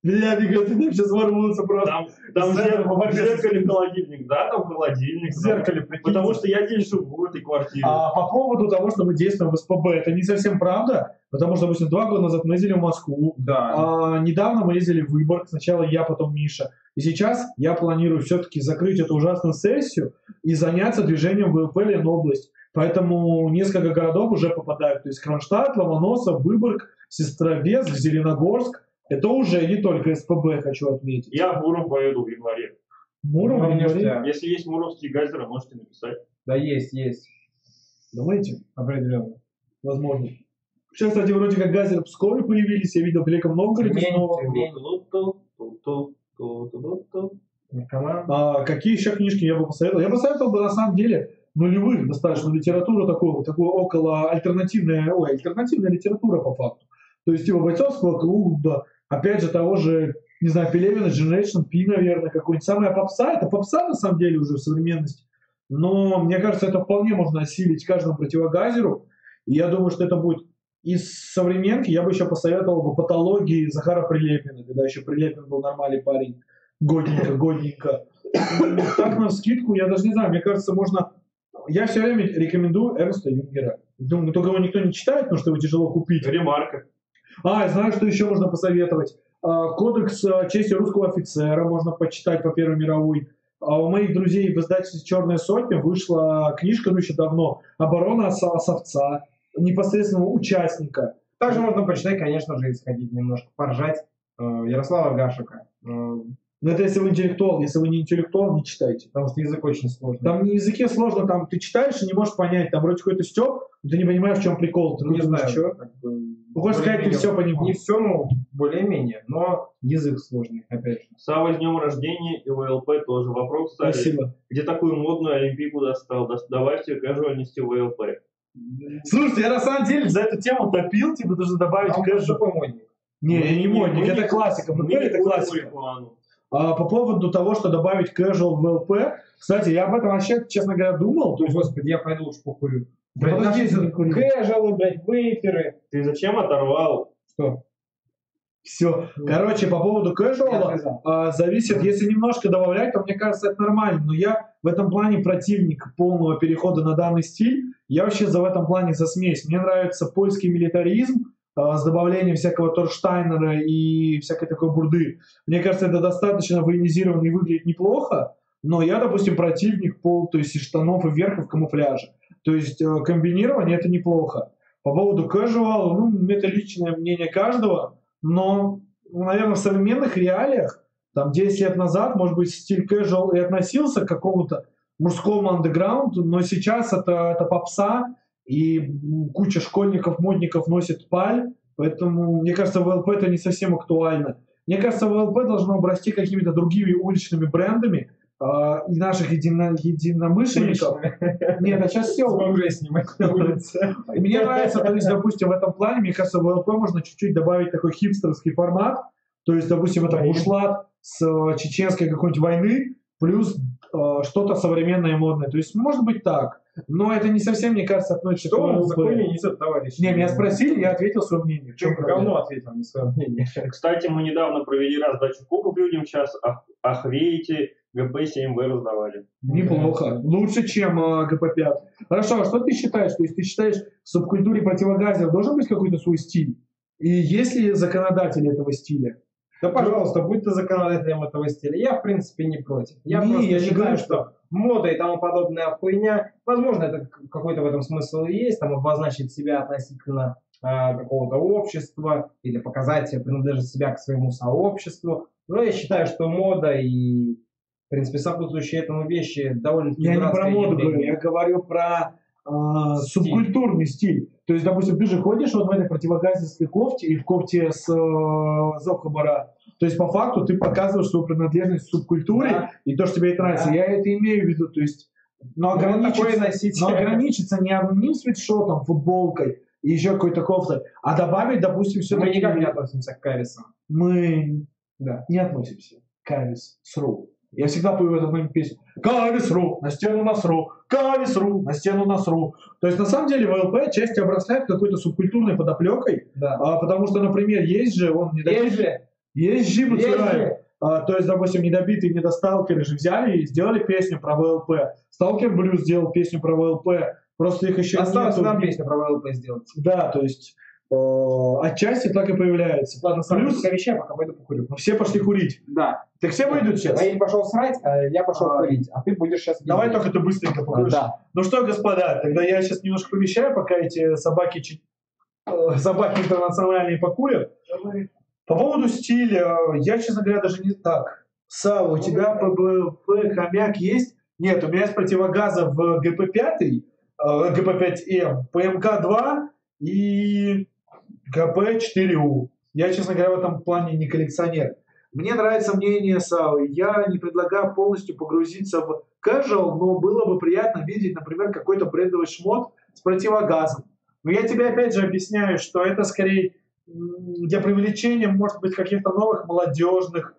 B: Бля, кажется, они сейчас ворвутся просто.
C: Там, там зер- в зеркале холодильник, да, там холодильник.
A: В зеркале, прикиньте.
C: Потому что я здесь живу, в этой квартире.
B: А по поводу того, что мы действуем в СПБ, это не совсем правда, потому что, допустим, два года назад мы ездили в Москву,
A: Да.
B: а недавно мы ездили в Выборг, сначала я, потом Миша. И сейчас я планирую все-таки закрыть эту ужасную сессию и заняться движением ВЛП Ленобласть. Поэтому несколько городов уже попадают. То есть Кронштадт, Ломоносов, Выборг, Сестрорецк, Зеленогорск. Это уже не только СПБ, хочу отметить.
C: Я в Муром поеду в январе.
B: Муром,
A: Муром
B: январе?
C: Если есть муровские гайзеры, можете написать.
A: Да, есть, есть.
B: Думаете?
A: Определенно.
B: Возможно. Сейчас, кстати, вроде как газеры в Пскове появились, я видел в Великом Новгороде снова. А, какие еще книжки я бы посоветовал? Я посоветовал бы на самом деле нулевых достаточно литературу такую, такую около альтернативная, ой, альтернативная литература по факту. То есть типа бойцовского клуба, опять же того же, не знаю, Пелевина, Generation P, наверное, какой-нибудь. Самая попса, это попса на самом деле уже в современности. Но мне кажется, это вполне можно осилить каждому противогазеру. И я думаю, что это будет из современки я бы еще посоветовал бы патологии Захара Прилепина, когда еще Прилепин был нормальный парень. Годненько, годненько. Так на скидку, я даже не знаю, мне кажется, можно... Я все время рекомендую Эрнста Юнгера. Думаю, только его никто не читает, потому что его тяжело купить.
C: Ремарка.
B: А, я знаю, что еще можно посоветовать. А, Кодекс а, чести русского офицера можно почитать по Первой мировой. А у моих друзей в издательстве «Черная сотня» вышла книжка, ну еще давно, «Оборона осовца», непосредственного участника.
A: Также можно почитать, конечно же, и сходить немножко поржать э, Ярослава Гашика. Э,
B: Но это если вы интеллектуал, если вы не интеллуал, не читайте.
A: потому что язык очень сложный.
B: Там на языке сложно, там ты читаешь и не можешь понять, там вроде какой-то но ты не понимаешь, в чем прикол. Ты
A: Ну, не знаю.
B: чё?
A: как бы,
B: Ну, хочешь сказать, ты все понимаешь.
A: Не все, ну, более-менее, но язык сложный, опять же.
C: Сава с днем рождения и ВЛП тоже. Вопрос, кстати,
B: Спасибо.
C: где такую модную Олимпийку достал? Дос- Добавьте кажуальности ВЛП.
B: Слушайте, я на самом деле за эту тему топил, типа нужно добавить
A: Там
B: кэжу.
A: такой модник.
B: Не, я не модник,
C: Мы
B: это
C: не-
B: классика.
C: мы не
B: это классика. А, по поводу того, что добавить casual в ЛП, кстати, я об этом вообще, честно говоря, думал. То
A: Ой,
B: есть,
A: господи, я пойду уж покурю. Блядь,
B: подожди, кури.
A: кэжуалы, блядь, вейперы.
C: Ты зачем оторвал?
A: Что?
B: все. Короче, по поводу
A: отвязал.
B: а, зависит, если немножко добавлять, то мне кажется, это нормально. Но я в этом плане противник полного перехода на данный стиль. Я вообще за в этом плане за смесь. Мне нравится польский милитаризм а, с добавлением всякого Торштайнера и всякой такой бурды. Мне кажется, это достаточно военизировано и выглядит неплохо. Но я, допустим, противник пол, то есть из штанов и верха в камуфляже. То есть э, комбинирование это неплохо. По поводу casual, ну, это личное мнение каждого, но, наверное, в современных реалиях, там 10 лет назад, может быть, стиль casual и относился к какому-то мужскому андеграунду, но сейчас это, это попса, и куча школьников, модников носит паль, поэтому, мне кажется, ВЛП это не совсем актуально. Мне кажется, ВЛП должно обрасти какими-то другими уличными брендами, и наших едино- единомышленников. Нет, а сейчас все
A: Уже снимать на улице. (laughs)
B: и Мне нравится, то есть, допустим, в этом плане, мне кажется, в ЛП можно чуть-чуть добавить такой хипстерский формат. То есть, допустим, это бушлат с э, чеченской какой-нибудь войны, плюс э, что-то современное и модное. То есть, может быть так. Но это не совсем, мне кажется, относится
A: Что он за
B: ЛП.
A: хуйню несет, товарищ?
B: Не, меня спросили, я ответил свое мнение. В
A: Че,
B: чем
A: говно ответил, не свое мнение.
C: Кстати, мы недавно провели раздачу кубков людям. Сейчас ах- охвеете. ГП-7В раздавали.
B: Неплохо. Лучше, чем э, ГП-5. Хорошо, а что ты считаешь? То есть ты считаешь, в субкультуре противогазов должен быть какой-то свой стиль? И есть ли законодатели этого стиля?
A: Да, пожалуйста, будь ты законодателем этого стиля. Я, в принципе, не против. Я
B: Не,
A: просто
B: я
A: считаю,
B: говорю,
A: что мода и тому подобная хуйня, возможно, это какой-то в этом смысл и есть, там обозначить себя относительно а, какого-то общества или показать принадлежность себя к своему сообществу. Но я считаю, что мода и, в принципе, сопутствующие этому вещи довольно-таки
B: Я не про моду говорю, я говорю про э,
A: Стиль.
B: субкультурный стиль. То есть, допустим, ты же ходишь вот в этой противогазовской кофте и в кофте с э, Зохабара. То есть, по факту, ты показываешь свою принадлежность к субкультуре
A: Да.
B: и то, что тебе это нравится.
A: Да.
B: Я это имею в виду. То есть, но
A: Ну,
B: ограничиться, но ограничиться не одним свитшотом, футболкой и еще какой-то кофтой, а добавить, допустим, все
A: Мы никак не относимся к Карисам.
B: мы
A: Да.
B: не относимся к Кавис.ру. Я всегда пою момент песню. Кавис.ру, на стену насру, Кавис.ру, на стену насру. То есть, на самом деле, ВЛП части обрастает какой-то субкультурной подоплекой,
A: Да.
B: а, потому что, например, есть же, он не
A: Есть же,
B: есть же,
A: есть же.
B: а, то есть, допустим, недобитые недосталкеры же взяли и сделали песню про ВЛП. Сталкер Блюз сделал песню про ВЛП. Просто их еще
A: Осталось
B: нету.
A: нам песню про ВЛП сделать.
B: Да, то есть отчасти так и появляется.
A: Ладно, сам
B: Плюс-
A: вещай, пока пойду покурю.
B: Но все пошли курить.
A: Да.
B: Так все выйдут сейчас?
A: Ваиль пошел срать, а я пошел
B: А,
A: курить. А ты будешь сейчас...
B: Давай только ты быстренько покуришь.
A: Да.
B: Ну что, господа, тогда я сейчас немножко помещаю, пока эти собаки, чи- э, собаки интернациональные покурят. По поводу стиля, я, честно говоря, даже не так. Сава, у тебя ПБФ хомяк есть? Нет, у меня есть противогазы в ГП-5, э, ГП-5М, ПМК-2 и ГП-4У. Я, честно говоря, в этом плане не коллекционер. Мне нравится мнение Савы. Я не предлагаю полностью погрузиться в casual, но было бы приятно видеть, например, какой-то брендовый шмот с противогазом. Но я тебе опять же объясняю, что это скорее для привлечения, может быть, каких-то новых молодежных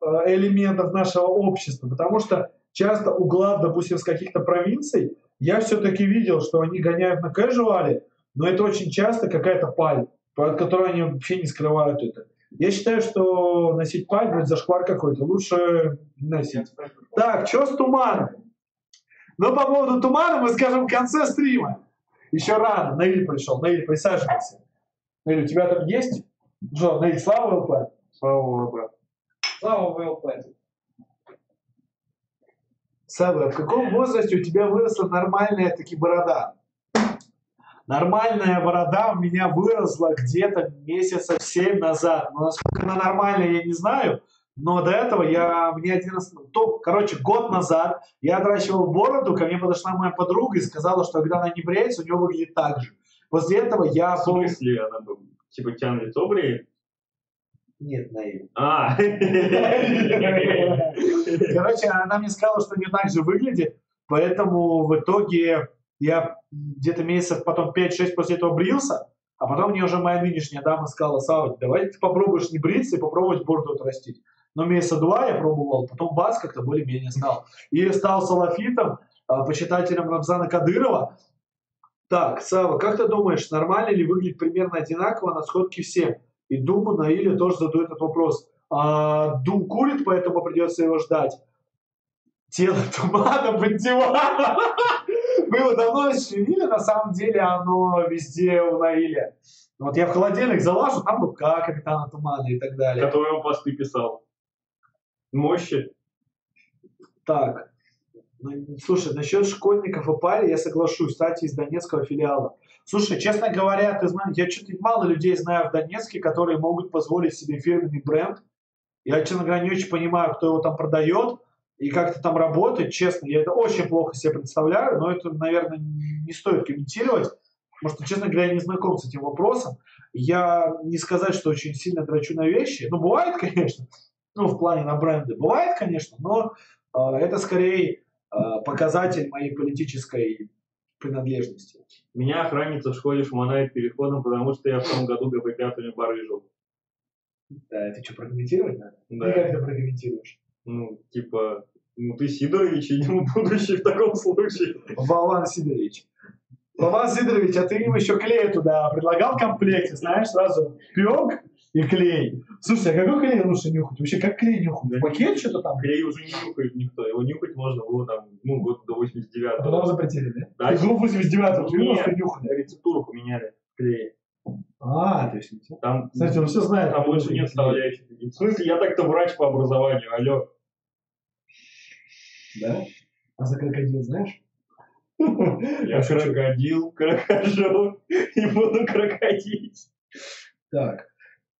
B: э, элементов нашего общества. Потому что часто у глав, допустим, с каких-то провинций, я все-таки видел, что они гоняют на casual, но это очень часто какая-то паль, под которой они вообще не скрывают это. Я считаю, что носить паль, блядь, зашквар какой-то, лучше не носить. Так, что с туманом? Ну, по поводу тумана мы скажем в конце стрима. Еще рано. Наиль пришел. Наиль, присаживайся. Наиль, у тебя там есть? Джо, Наиль, слава ЛП?
C: Слава ВП.
A: Слава ВЛП.
B: Саба, в каком возрасте у тебя выросла нормальная таки борода? Нормальная борода у меня выросла где-то месяцев 7 назад. Но насколько она нормальная, я не знаю. Но до этого я, мне один раз, то, короче, год назад я отращивал бороду, ко мне подошла моя подруга и сказала, что когда она не бреется, у нее выглядит так же. После этого я...
C: В смысле она типа, лицо бреет?
B: Нет, Наиль.
C: А.
B: Короче, она мне сказала, что не так же выглядит, поэтому в итоге я где-то месяцев потом 5-6 после этого брился, а потом мне уже моя нынешняя дама сказала, Сава, давай ты попробуешь не бриться и попробовать бороду отрастить. Но месяца два я пробовал, потом бац, как-то более-менее стал. И стал салафитом, а, почитателем Рамзана Кадырова. Так, Сава, как ты думаешь, нормально ли выглядит примерно одинаково на сходке всем? И Думу Наиля тоже задает этот вопрос. А, Дум курит, поэтому придется его ждать. Тело тумана под диваном. (laughs) Мы его давно расчленили, на самом деле оно везде у Наиля. Вот я в холодильник залажу, там рука капитана Тумана и так далее.
C: Который он посты писал. Мощи.
B: Так, ну, слушай, насчет школьников и пари я соглашусь, кстати, из донецкого филиала. Слушай, честно говоря, ты знаешь, я что-то мало людей знаю в Донецке, которые могут позволить себе фирменный бренд. Я, честно говоря, не очень понимаю, кто его там продает и как это там работает. Честно, я это очень плохо себе представляю, но это, наверное, не стоит комментировать. Потому что, честно говоря, я не знаком с этим вопросом. Я не сказать, что очень сильно драчу на вещи. Ну, бывает, (laughs) конечно. Ну, в плане на бренды. Бывает, конечно, но э, это скорее э, показатель моей политической принадлежности.
C: Меня охранница в школе шмонает переходом, потому что я в том году ГП-5 барыжил.
B: Да, это что, прокомментировать надо?
C: Да.
B: Ты как это прокомментируешь?
C: Ну, типа, ну ты Сидорович, и ему будущий в таком случае.
B: Вован Сидорович. Вован Сидорович, а ты им еще клей туда предлагал в комплекте, знаешь, сразу пирог и клей. Слушай, а какой клей лучше нюхать? Вообще, как клей нюхать?
C: Да.
B: Пакет что-то там?
C: Клей уже не нюхает никто. Его нюхать можно было там, ну, год до
B: А
C: 89-го.
B: потом запретили, да?
C: Да,
B: Ты группу 89
C: Нет.
B: что нюхали.
C: рецептуру поменяли в клее.
B: А, то есть.
C: Там,
B: Кстати, он все знает.
C: там больше нет вставляющих. В смысле, я так-то врач по образованию, алло.
B: Да? А за крокодил знаешь? (laughs)
C: Я
B: шучу.
C: крокодил, крокожил и буду крокодить.
B: Так.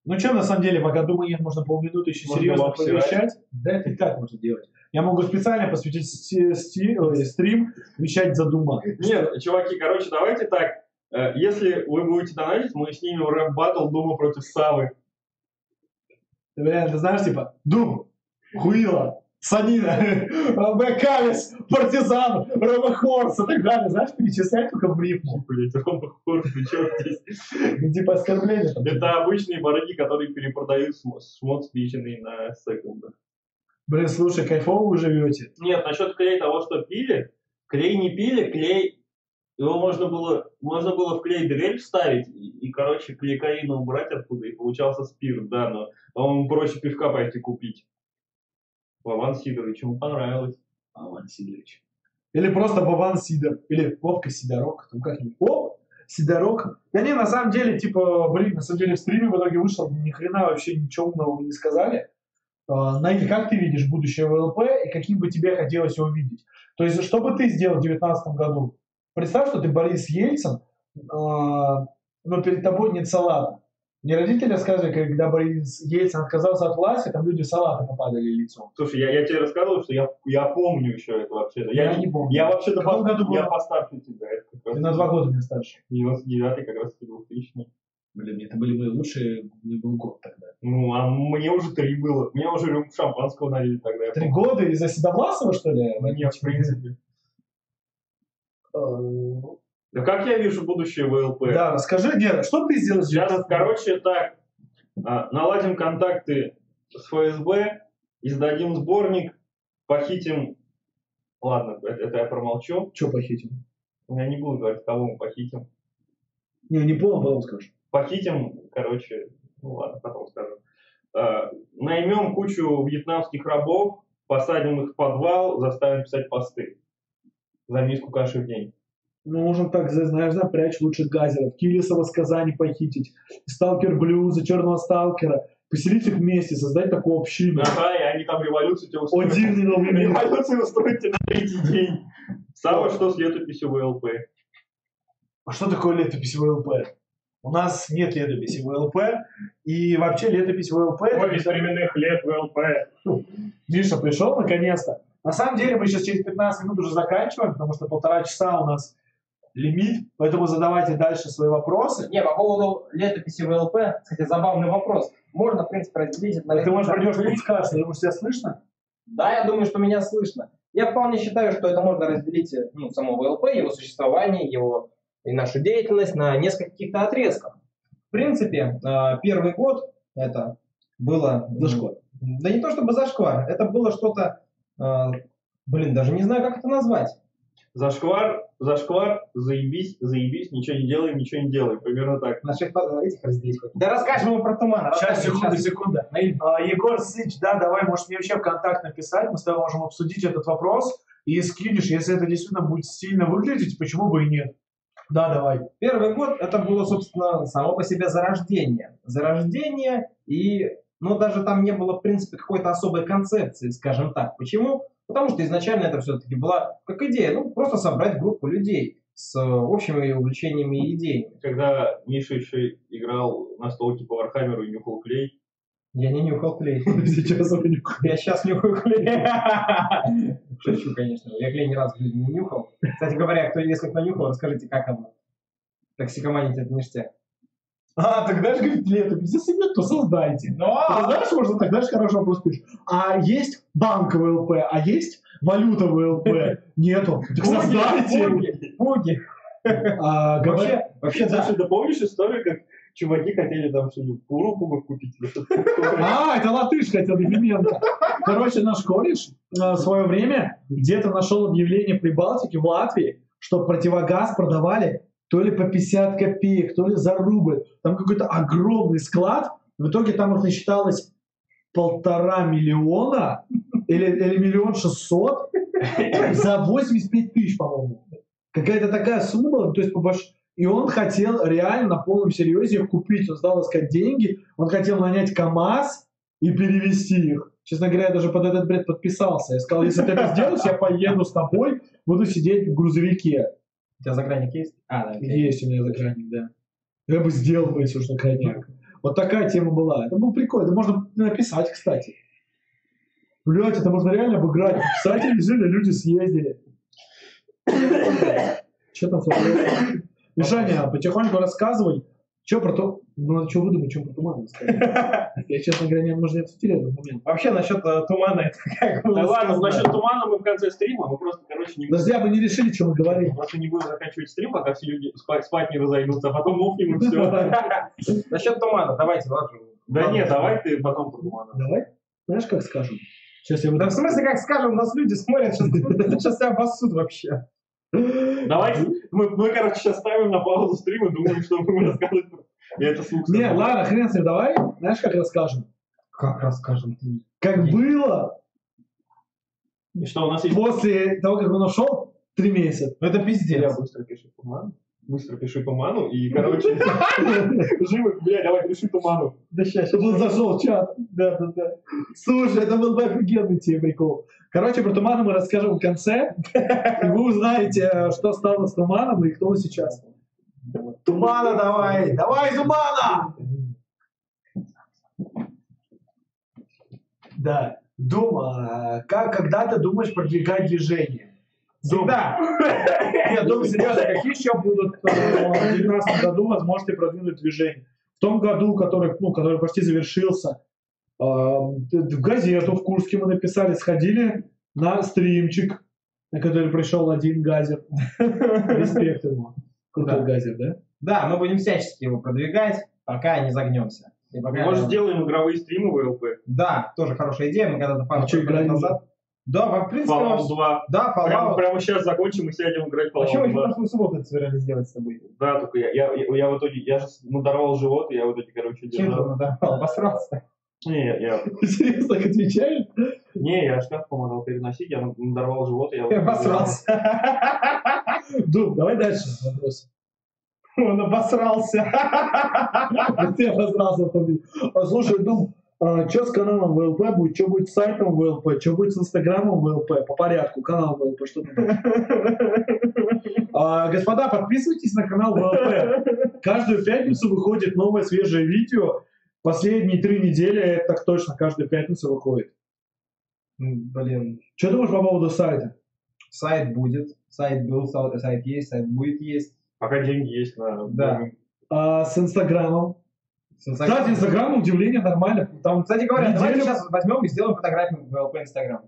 B: Ну что, на самом деле, пока нет, можно полминуты еще
C: Можно
B: серьезно повещать. Да, это и так можно делать. Я могу специально посвятить стрим вещать за дума.
C: Нет, чуваки, короче, давайте так. Э, Если вы будете донатить, мы снимем рэп-баттл Дума против Савы.
B: Ты, реально, ты знаешь, типа, Дум, Хуила, Санина, (laughs) Бекавис, Партизан, Рома Хорс и так далее. Знаешь, перечислять только в рифму.
C: Блять, Рома Хорс, ты чё здесь?
B: Ну, Типа оскорбление.
C: Это обычные барыги, которые перепродают шмот спизженный на секондах.
B: Блин, слушай, кайфово вы живете.
C: Нет, насчет клей того, что пили. Клей не пили, клей... Его можно было, можно было в клей дрель вставить и, и, короче, клейковину убрать оттуда, и получался спирт, да, но по-моему, проще пивка пойти купить. Вован Сидорович, ему понравилось.
B: Вован Сидорович. Или просто Вован Сидор. Или Вовка Сидорок. Там как-нибудь. Оп, Сидорок. Да не, на самом деле, типа, блин, на самом деле в стриме в итоге вышел, ни хрена вообще ничего умного вы не сказали. А, как ты видишь будущее ВЛП и каким бы тебе хотелось его видеть? То есть, что бы ты сделал в 2019 году? Представь, что ты Борис Ельцин, а, но перед тобой нет салата. Мне родители рассказывали, когда Борис Ельцин отказался от власти, там люди салаты попадали лицом.
C: Слушай, я, я тебе рассказывал, что я, я помню еще это вообще-то. Я,
B: Я не помню.
C: Я вообще-то по-
B: году
C: я постарше тебя. Это как
B: Ты на два года мне старше.
C: 99 как раз 2000
B: Блин, это были мои лучшие, мне был год тогда.
C: Ну, а мне уже три было. Мне уже рюмку шампанского налили тогда.
B: Три
C: помню.
B: года из-за Седовласова, что ли?
C: Нет, в принципе. Да как я вижу будущее ВЛП?
B: Да, расскажи, нет, что ты сделал?
C: Сейчас, короче, так, а, наладим контакты с ФСБ, издадим сборник, похитим... Ладно, это, это я промолчу.
B: Что похитил?
C: Я не буду говорить, кого мы похитим.
B: Не, не понял, потом скажешь.
C: Похитим, короче, ну ладно, потом скажу. А, наймем кучу вьетнамских рабов, посадим их в подвал, заставим писать посты за миску каши в день.
B: Ну, можем так, знаешь, напрячь лучших газеров. Киллисова с Казани похитить. Сталкер Блюза, Черного Сталкера. Поселить их вместе, создать такую общину.
C: Ага, и они там революцию тебе
B: О,
C: устроят.
B: дивный новый мир.
C: Революцию устроить тебе на третий день. Сава, что с летописью ВЛП?
B: А что такое летопись ВЛП? У нас нет летописи ВЛП, и вообще летопись ВЛП... это
D: Повесть временных лет ВЛП.
B: Миша пришел наконец-то. На самом деле мы сейчас через 15 минут уже заканчиваем, потому что полтора часа у нас лимит, поэтому задавайте дальше свои вопросы.
A: Не, по поводу летописи ВЛП, кстати, забавный вопрос. Можно, в принципе, разделить это на
B: Ты можешь придешь подскажешь, потому что тебя слышно?
A: Да, я думаю, что меня слышно. Я вполне считаю, что это можно разделить, ну, само ВЛП, его существование, его и нашу деятельность на несколько каких-то отрезков. В принципе, э, первый год это было...
B: Зашквар.
A: Да не то чтобы зашквар, это было что-то... э, Блин, даже не знаю, как это назвать.
C: Зашквар, зашквар, заебись, заебись, ничего не делаем, ничего не делаем. Примерно так.
A: На шесть этих разделить. хоть. Да расскажем ему про туман.
B: Сейчас, секунду, секунду. А, Егор Сыч, да, давай, может, мне вообще в контакт написать, мы с тобой можем обсудить этот вопрос, и скинешь, если это действительно будет стильно выглядеть, почему бы и нет. Да, давай.
A: Первый год это было, собственно, само по себе зарождение. Зарождение и, ну, даже там не было, в принципе, какой-то особой концепции, скажем так. Почему? Потому что изначально это все-таки была как идея, ну, просто собрать группу людей с э, общими увлечениями и идеями.
C: Когда Миша еще играл на столке по Вархаммеру и нюхал клей,
A: Я не нюхал клей. (laughs)
B: Сейчас я не-
A: Я сейчас нюхаю клей. (laughs) Шучу, конечно. Я клей ни разу не нюхал. Кстати говоря, кто, если кто нюхал, расскажите, как оно. Токсикоманить это ништяк.
B: А, тогда же, говорит, летопись, если нет, то создайте.
A: Ну,
B: А знаешь, можно тогда же хорошо вопрос пишешь. А есть банк ВЛП, а есть валюта ВЛП? Нету. Так создайте.
A: Буги, буги.
B: А,
A: Вообще, вообще, да.
C: Слушай, ты помнишь историю, как чуваки хотели там что-нибудь куру кубок купить?
B: А, это латыш хотел Емельяненко. Короче, наш кореш э, в свое время где-то нашел объявление при Балтике в Латвии, что противогаз продавали то ли по 50 копеек, то ли за рубль. Там какой-то огромный склад. В итоге там их насчиталось полтора миллиона или, или миллион шестьсот (coughs) за 85 тысяч, по-моему. Какая-то такая сумма была. То есть, И он хотел реально на полном серьезе их купить. Он стал искать деньги. Он хотел нанять КАМАЗ и перевести их. Честно говоря, я даже под этот бред подписался. Я сказал, если ты это сделаешь, я поеду с тобой, буду сидеть в грузовике.
A: У тебя загранник есть? А, да, окей.
B: Есть у меня загранник, да. Я бы сделал бы, если уж на крайняк. Вот такая тема была. Это был прикольно. Это можно написать, кстати. Блять, это можно реально обыграть. Писатели жили, люди съездили. Что там случилось? Мишаня, потихоньку рассказывай. Что про то? Ну, надо что выдумать, что про туман. Я, честно говоря, не, мы же не обсудили этот момент.
A: Вообще насчет э, тумана, это как
C: Да ладно,
A: сказано.
C: насчет тумана мы в конце стрима, мы просто, короче, не
B: Подожди, а мы не решили, что мы говорим.
C: Просто не будем заканчивать стрим, пока все люди спать, спать не разойдутся, а потом мухнем и (laughs) все. (laughs)
A: Насчет тумана, давайте, ладно.
C: Да нет, давай ты потом про тумана.
B: Давай. Знаешь, как скажем? Сейчас я
A: Да
B: выдам.
A: в смысле, как скажем, нас люди смотрят, сейчас, тебя (laughs) обоссут вообще.
C: Давай, мы, мы, короче, сейчас ставим на паузу стрим и думаем, что мы будем рассказывать. про- Я это слух
B: Не, ладно, хрен с ним, давай. Знаешь, как расскажем?
A: Как расскажем?
B: Как было
C: И что, у нас есть...
B: после того, как он ушел, три месяца.
A: Ну это
C: Я
A: пиздец.
C: быстро пишу туману. Быстро пишу туману, и, короче, (laughs) живы, бля, давай, пиши туману.
B: Да сейчас, чтобы он зашел в чат. Да, да, да. Слушай, это был бы офигенный тебе прикол. Короче, про туманы мы расскажем в конце. (laughs) И вы узнаете, э, что стало с туманом и кто он сейчас. Тумана давай! Давай, Тумана! Да. Дума, как когда ты думаешь продвигать движение?
A: Всегда. (laughs)
B: Я думаю, серьезно, какие еще будут э, в 2019 году возможности продвинуть движение? В том году, который, ну, который почти завершился, э, в газету в Курске мы написали, сходили на стримчик, на который пришел один газер. (laughs) Респект ему. Крутой
A: Да.
B: газер, да?
A: Да, мы будем всячески его продвигать, пока не загнемся. И пока-
C: Может, сделаем игровые стримы в ЛП?
A: Да, тоже хорошая идея. Мы когда-то пару
B: А
A: лет
B: играли
A: назад. Да, в принципе,
C: Fallout
A: может-
C: 2.
A: да,
C: Прямо,
A: Fallout.
C: прямо сейчас закончим и сядем играть в
A: А что
C: Fallout
A: мы
C: 2.
A: прошлую субботу это собирались сделать с тобой?
C: Да, только я, я, я, я в итоге, я же надорвал живот, и я в итоге, короче,
A: Чем ты
C: держал.
A: надорвал? Обосрался?
C: Не, я, (laughs)
B: Серьезно так отвечает?
C: не, я шкаф помогал переносить, я надорвал живот, и я...
A: Я обосрался. (laughs)
B: Дум, давай дальше вопрос.
A: Он обосрался. (laughs)
B: Ты обосрался А, Слушай, Дум, что с каналом ВЛП будет? Что будет с сайтом ВЛП? Что будет с инстаграмом ВЛП? По порядку, канал ВЛП, что думаешь? А, Господа, подписывайтесь на канал ВЛП. Каждую пятницу выходит новое свежее видео. Последние три недели, это так точно, каждую пятницу выходит.
A: Блин,
B: Что думаешь по поводу сайта?
A: сайт будет. Сайт был, са- сайт есть, сайт будет есть.
C: Пока деньги есть на...
A: Да.
B: А, с инстаграмом? Кстати, инстаграм, удивление, нормально. Там,
A: Кстати говоря, давайте
B: неделю-
A: сейчас возьмем и сделаем фотографию в ЛП Инстаграм.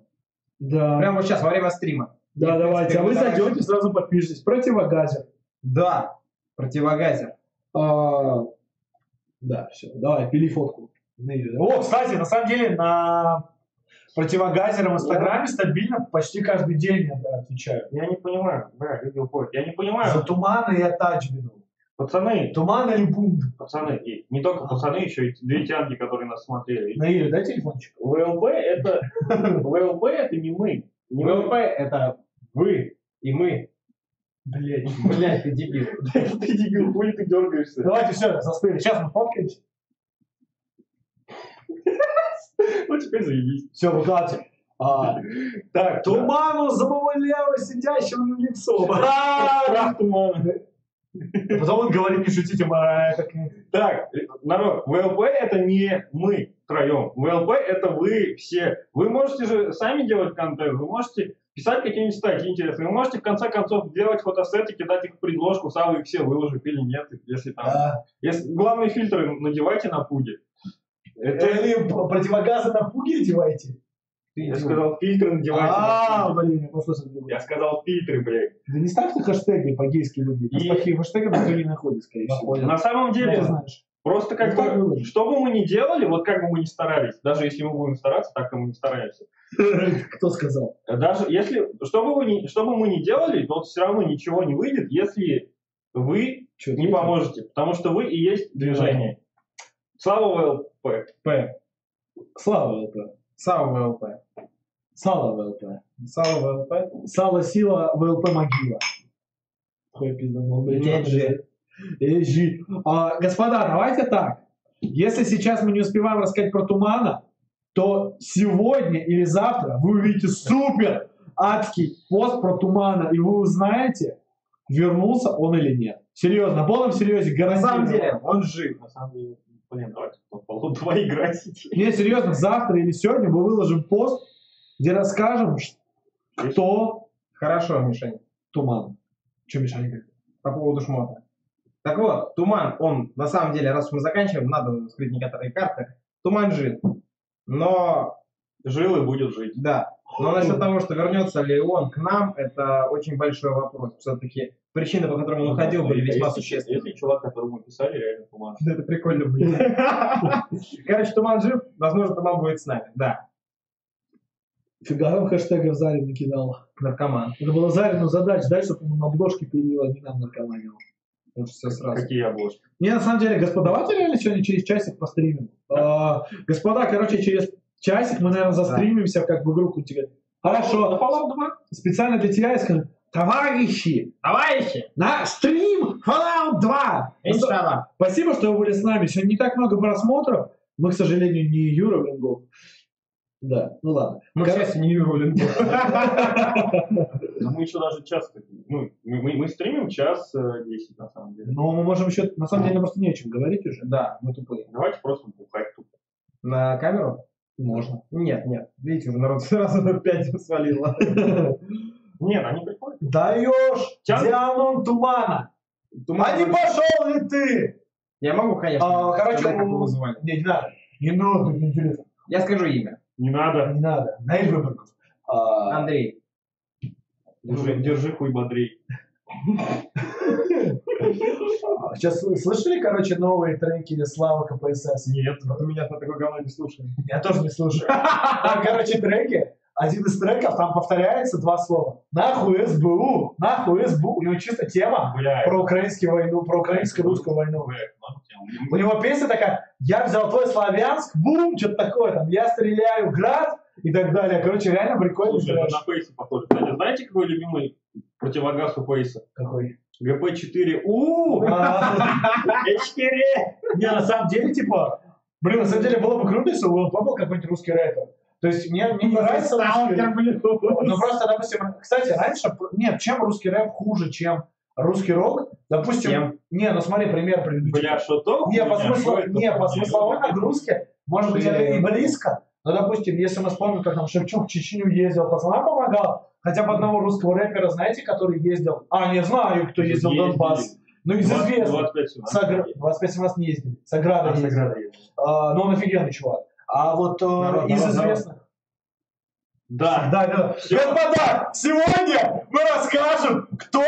B: Да.
A: Прямо вот сейчас, во время стрима.
B: Да,
A: И,
B: давайте. А вы зайдете, сразу подпишитесь. Противогазер.
A: Да, противогазер.
B: А, да, все. Давай, пили фотку. О, кстати, на самом деле на противогазером в Инстаграме стабильно почти каждый день я да, отвечаю.
C: Я не понимаю, бля, люди уходят. Я не
B: За
C: понимаю,
B: туманы и атачмену.
C: пацаны,
B: Туман или бунт?
C: пацаны, и не только пацаны, еще и две тянги, которые нас смотрели.
B: Наиля, дай телефончик.
C: ВЛП это, (laughs) ВЛП это не мы. Не.
A: ВЛП это вы и мы.
B: Блять.
A: Блять, ты дебил. (laughs)
C: Ты дебил, хули ты дергаешься?
B: Давайте все, застыли. Сейчас мы фоткаемся. (laughs)
C: Ну теперь заебись.
B: Все, выкладывайте. А,
C: Так,
B: туману замовляла сидящего на лицо. (laughs)
C: Страх тумана.
B: Потом он говорит, не шутите,
C: Так, народ, ВЛП это не мы втроем. ВЛП это вы все. Вы можете же сами делать контент, вы можете писать какие-нибудь статьи интересные, вы можете в конце концов делать фотосеты, кидать их в предложку, сам их все выложить или нет, если там.
B: А,
C: Если, главные фильтры надевайте на пуги. Это,
B: Или п- противогазы на пуги одеваете?
C: Я сказал, фильтры надевайте на
B: А, блин, я послушал.
C: Я сказал фильтры, блядь.
B: Да не ставьте хэштеги по-гейски люди.
C: И-
B: По таким хэштегам никто не находит, скорее всего.
C: На самом деле, просто как
B: Ну, так
C: бы, что бы мы ни делали, вот как бы мы ни старались, даже если мы будем стараться, так-то мы не стараемся. (laughs)
B: Кто сказал?
C: Даже если, что бы, вы ни, что бы мы ни делали, то все равно ничего не выйдет, если вы не поможете, потому что вы и есть движение. Слава ВЛП.
A: П.
B: Слава ВЛП.
A: Сало ВЛП.
B: Сало ВЛП.
A: Сало ВЛП.
B: Сало сила, ВЛП могила. Хуй пизданул, блядь.
A: Лежи.
B: А, господа, давайте так. Если сейчас мы не успеваем рассказать про тумана, то сегодня или завтра вы увидите супер адский пост про тумана, и вы узнаете, вернулся он или нет. Серьезно, на полном серьезе,
A: На
B: гарантирую.
A: самом деле, он жив.
C: На самом деле, блин, давайте в Fallout (laughs) 2 играть.
B: Не, серьезно, завтра или сегодня мы выложим пост, где расскажем, кто
A: Хорошо, Мишень.
B: туман. Че, Миша, говорит?
A: По поводу шмота. Так вот, туман, он, на самом деле, раз мы заканчиваем, надо скрыть некоторые карты. Туман жив. Но,
C: Жил и будет жить.
A: да. Но насчет того, что вернется ли он к нам, это очень большой вопрос. Все-таки причины, по которым он уходил, были весьма существенны.
C: Если чувак, которому мы писали, реально туман.
A: Это прикольно будет. (laughs) Короче, туман жив, возможно, туман будет с нами. Да,
B: Фига там хэштегов Зарин накидал.
A: наркоман.
B: Это была Зарину задача, дать, чтобы он на обложке перевел, а не нам наркоманил.
A: Лучше все сразу.
C: Какие обложки?
B: Не, на самом деле, господа, давайте реально сегодня через часик постримим. А, господа, короче, через часик мы, наверное, застримимся, как в игру какую-нибудь. Хорошо.
C: 2?
B: Специально для тебя я скажу, товарищи,
A: Товарищи!
B: на стрим Fallout 2!
A: Иншалла!
B: Спасибо, что вы были с нами. Сегодня не так много просмотров. Мы, к сожалению, не Юра Блингов. Да, ну ладно.
A: Мы, к
B: Кор-
A: счастью, не Юрулин. (laughs)
C: Но мы еще даже час, ну, мы, стримим час э, 10 на самом деле.
B: Но мы можем еще, на самом деле, просто не о чем говорить уже.
A: Да, мы тупые.
C: Давайте просто бухать тут.
A: На камеру?
B: Можно.
A: Нет, нет. Видите, уже народ (laughs) сразу на 5 свалило. (laughs)
C: Нет, они прикольные.
B: Даешь Диамон Тумана. А не пошел ли ты?
A: Я могу, конечно.
B: А, короче,
A: как его звали.
B: не, не надо. Не надо, не интересно.
A: Я скажу имя.
C: Не надо.
B: Не надо. Наиль Выборгов. А,
A: Андрей.
C: Держи, держи хуй бодрей. (laughs)
B: Сейчас вы слышали, короче, новые треки Слава КПСС?
C: Нет.
A: У меня на такой говно не слушаю.
B: Я тоже не слушаю. Там, короче, треки. Один из треков, там повторяется два слова. Нахуй СБУ, нахуй СБУ. У него чисто тема
C: Бля.
B: про украинскую войну, про украинско-русскую войну. У него песня такая, я взял твой Славянск, бум, что-то такое, там, я стреляю, град и так далее. Короче, реально прикольный
C: Слушай, это на Фейсе похоже. Кстати, знаете, какой любимый противогаз у Фейса?
B: Какой?
C: ГП-4. У!
B: А,
C: Г4!
B: Не, на самом деле, типа, блин, на самом деле было бы круто, если бы ЛП был какой-нибудь русский рэпер. То есть мне, мне не нравится русский. Ну просто, допустим, кстати, раньше, нет, чем русский рэп хуже, чем русский рок? Допустим,
A: Чем?
B: не, ну смотри, пример приведу.
C: Бля, что то?
B: Не, по, смыслу, не, по смысловой нагрузке, может быть, это и близко, но, допустим, если мы вспомним, как там Шевчук в Чечню ездил, пацанам помогал, хотя бы одного русского рэпера, знаете, который ездил? А, не знаю, кто ездил в. Донбасс. Ну, из
C: 20,
B: известных.
C: 25 сюда.
B: Сагра... 25 17 не ездили. Саграда
C: А,
B: ездил. А, но он офигенный чувак. А вот э,
A: Народ,
B: из
A: народ,
B: известных...
C: Да.
B: Да, да. Господа, сегодня мы расскажем, кто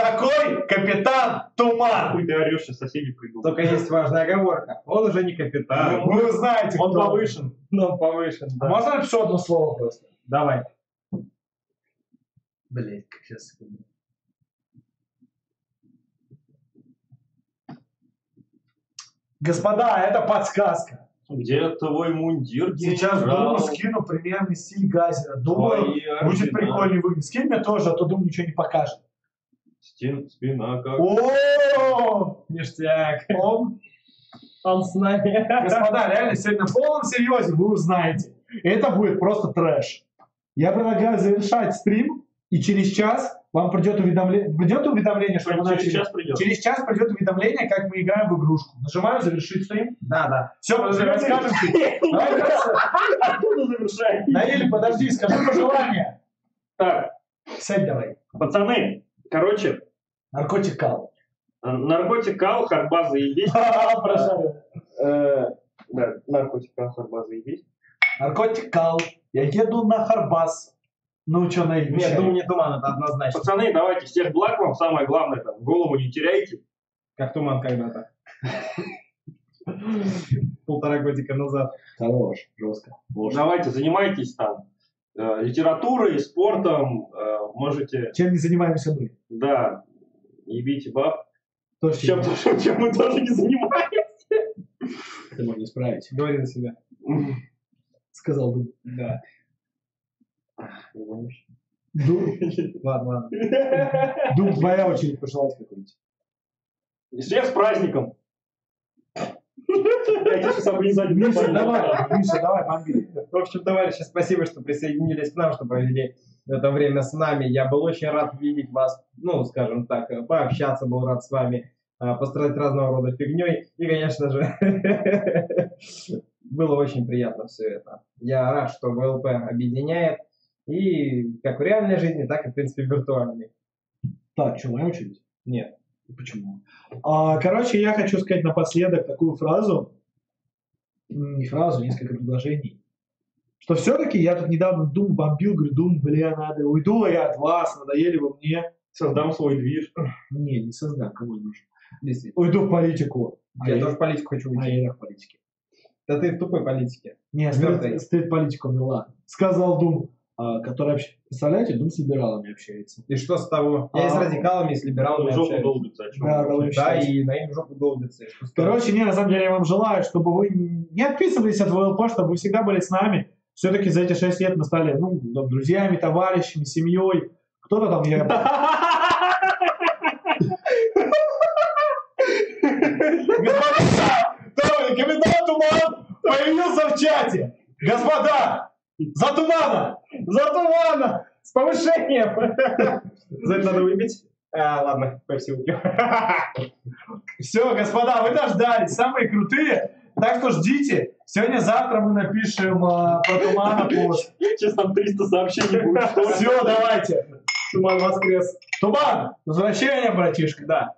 B: такой капитан Туман.
C: Хуй ты орешь, сейчас соседи придут.
A: Только есть важная оговорка. Он уже не капитан.
B: Вы узнаете,
C: Он
B: кто.
C: повышен.
A: Ну, он повышен,
B: А
A: да.
B: Можно напишу одно слово просто?
A: Давай.
B: Блять, как сейчас. Господа, это подсказка.
C: Где твой мундир,
B: Сейчас думаю, скину примерный стиль Газера. Думаю,
C: Твои
B: будет
C: ордена.
B: прикольнее выглядеть. Скинь мне тоже, а то думаю, ничего не покажет.
C: Стен, спина, как...
B: О,
A: Ништяк.
B: он
A: Он с нами.
B: Господа, реально, сегодня в полном серьезе вы узнаете. Это будет просто трэш. Я предлагаю завершать стрим, и через час вам придет уведомление, придет уведомление, что мы
C: Через
B: начали.
C: час придет.
B: Через час придет уведомление, как мы играем в игрушку. Нажимаю завершить стрим.
A: Да, да.
B: Все, расскажем. (laughs) Давай, красавцы.
C: Откуда завершаем?
B: Наели, подожди, скажи пожелание.
C: Так,
B: Сядь давай.
C: пацаны, короче,
B: Наркотик кал.
C: наркотик кал, харбаза и. (laughs) Э, Да, наркотик кал, харбаза и есть.
B: Наркотик кал. Я еду на Харбас. Ну, что, на
A: Нет, думаю, не туман, это однозначно.
C: Пацаны, давайте, всех благ вам, самое главное, там, голову не теряйте.
A: Как туман когда-то. (laughs) Полтора годика назад.
B: Хорош, жестко.
C: Давайте, занимайтесь там э, литературой, спортом, э, можете,
B: Чем не занимаемся мы?
C: да, ебите баб.
B: Точно.
C: Чем, чем мы тоже не занимаемся.
B: Это можно исправить.
A: Говори за себя.
B: Сказал Дум.
A: Да.
B: Дум, (laughs)
A: Ладно, ладно.
B: Дум, твоя очередь пожелать какой-нибудь.
C: Всех с праздником! Я сейчас облизать
B: Миша, давай, Миша, давай, бомби.
A: В общем, товарищи, спасибо, что присоединились к нам, что провели это время с нами. Я был очень рад видеть вас, ну, скажем так, пообщаться был рад с вами, э, пострадать разного рода фигней. И, конечно же, (laughs) было очень приятно все это. Я рад, что ВЛП объединяет и как в реальной жизни, так и, в принципе, в виртуальной.
B: Так, что, моя очередь?
A: Нет.
B: Почему? А, короче, я хочу сказать напоследок такую фразу. Не фразу, несколько предложений. Что все-таки я тут недавно Дум бомбил, говорю, Дум, бля, надо, уйду я от вас, надоели вы мне.
C: Создам свой движ.
B: Не, не создам, кому нужен.
A: Действительно.
B: Уйду в политику. А
A: Я
B: я,
A: тоже в политику хочу
B: а
A: уйти.
B: я в политике.
A: Да ты в тупой политике.
B: Не, стрит, стрит политику вела. Сказал Дум, а, который, общ- представляете, Дум с либералами общается.
A: И что с того? Я и с
B: А,
A: радикалами, и с либералами
C: В жопу
A: общаюсь.
C: долбится, о чем
B: Да, да,
C: вообще?
A: Да, и на им жопу долбится.
B: Короче, не, на самом деле я вам желаю, чтобы вы не отписывались от ВЛП, чтобы вы всегда были с нами. Все-таки за эти шесть лет мы стали ну, друзьями, товарищами, семьей. Кто-то там, я... Господа, комендант Туман появился в чате. Господа, за Тумана! За Тумана!
A: С повышением! За это надо выпить? А, ладно, пепси выпью. (laughs)
B: Все, господа, вы дождались. Самые крутые Так что ждите. Сегодня-завтра мы напишем э, про Тумана пост.
C: Сейчас там 300 сообщений будет.
B: Все, давайте. Туман воскрес. Туман, возвращение, братишка, да.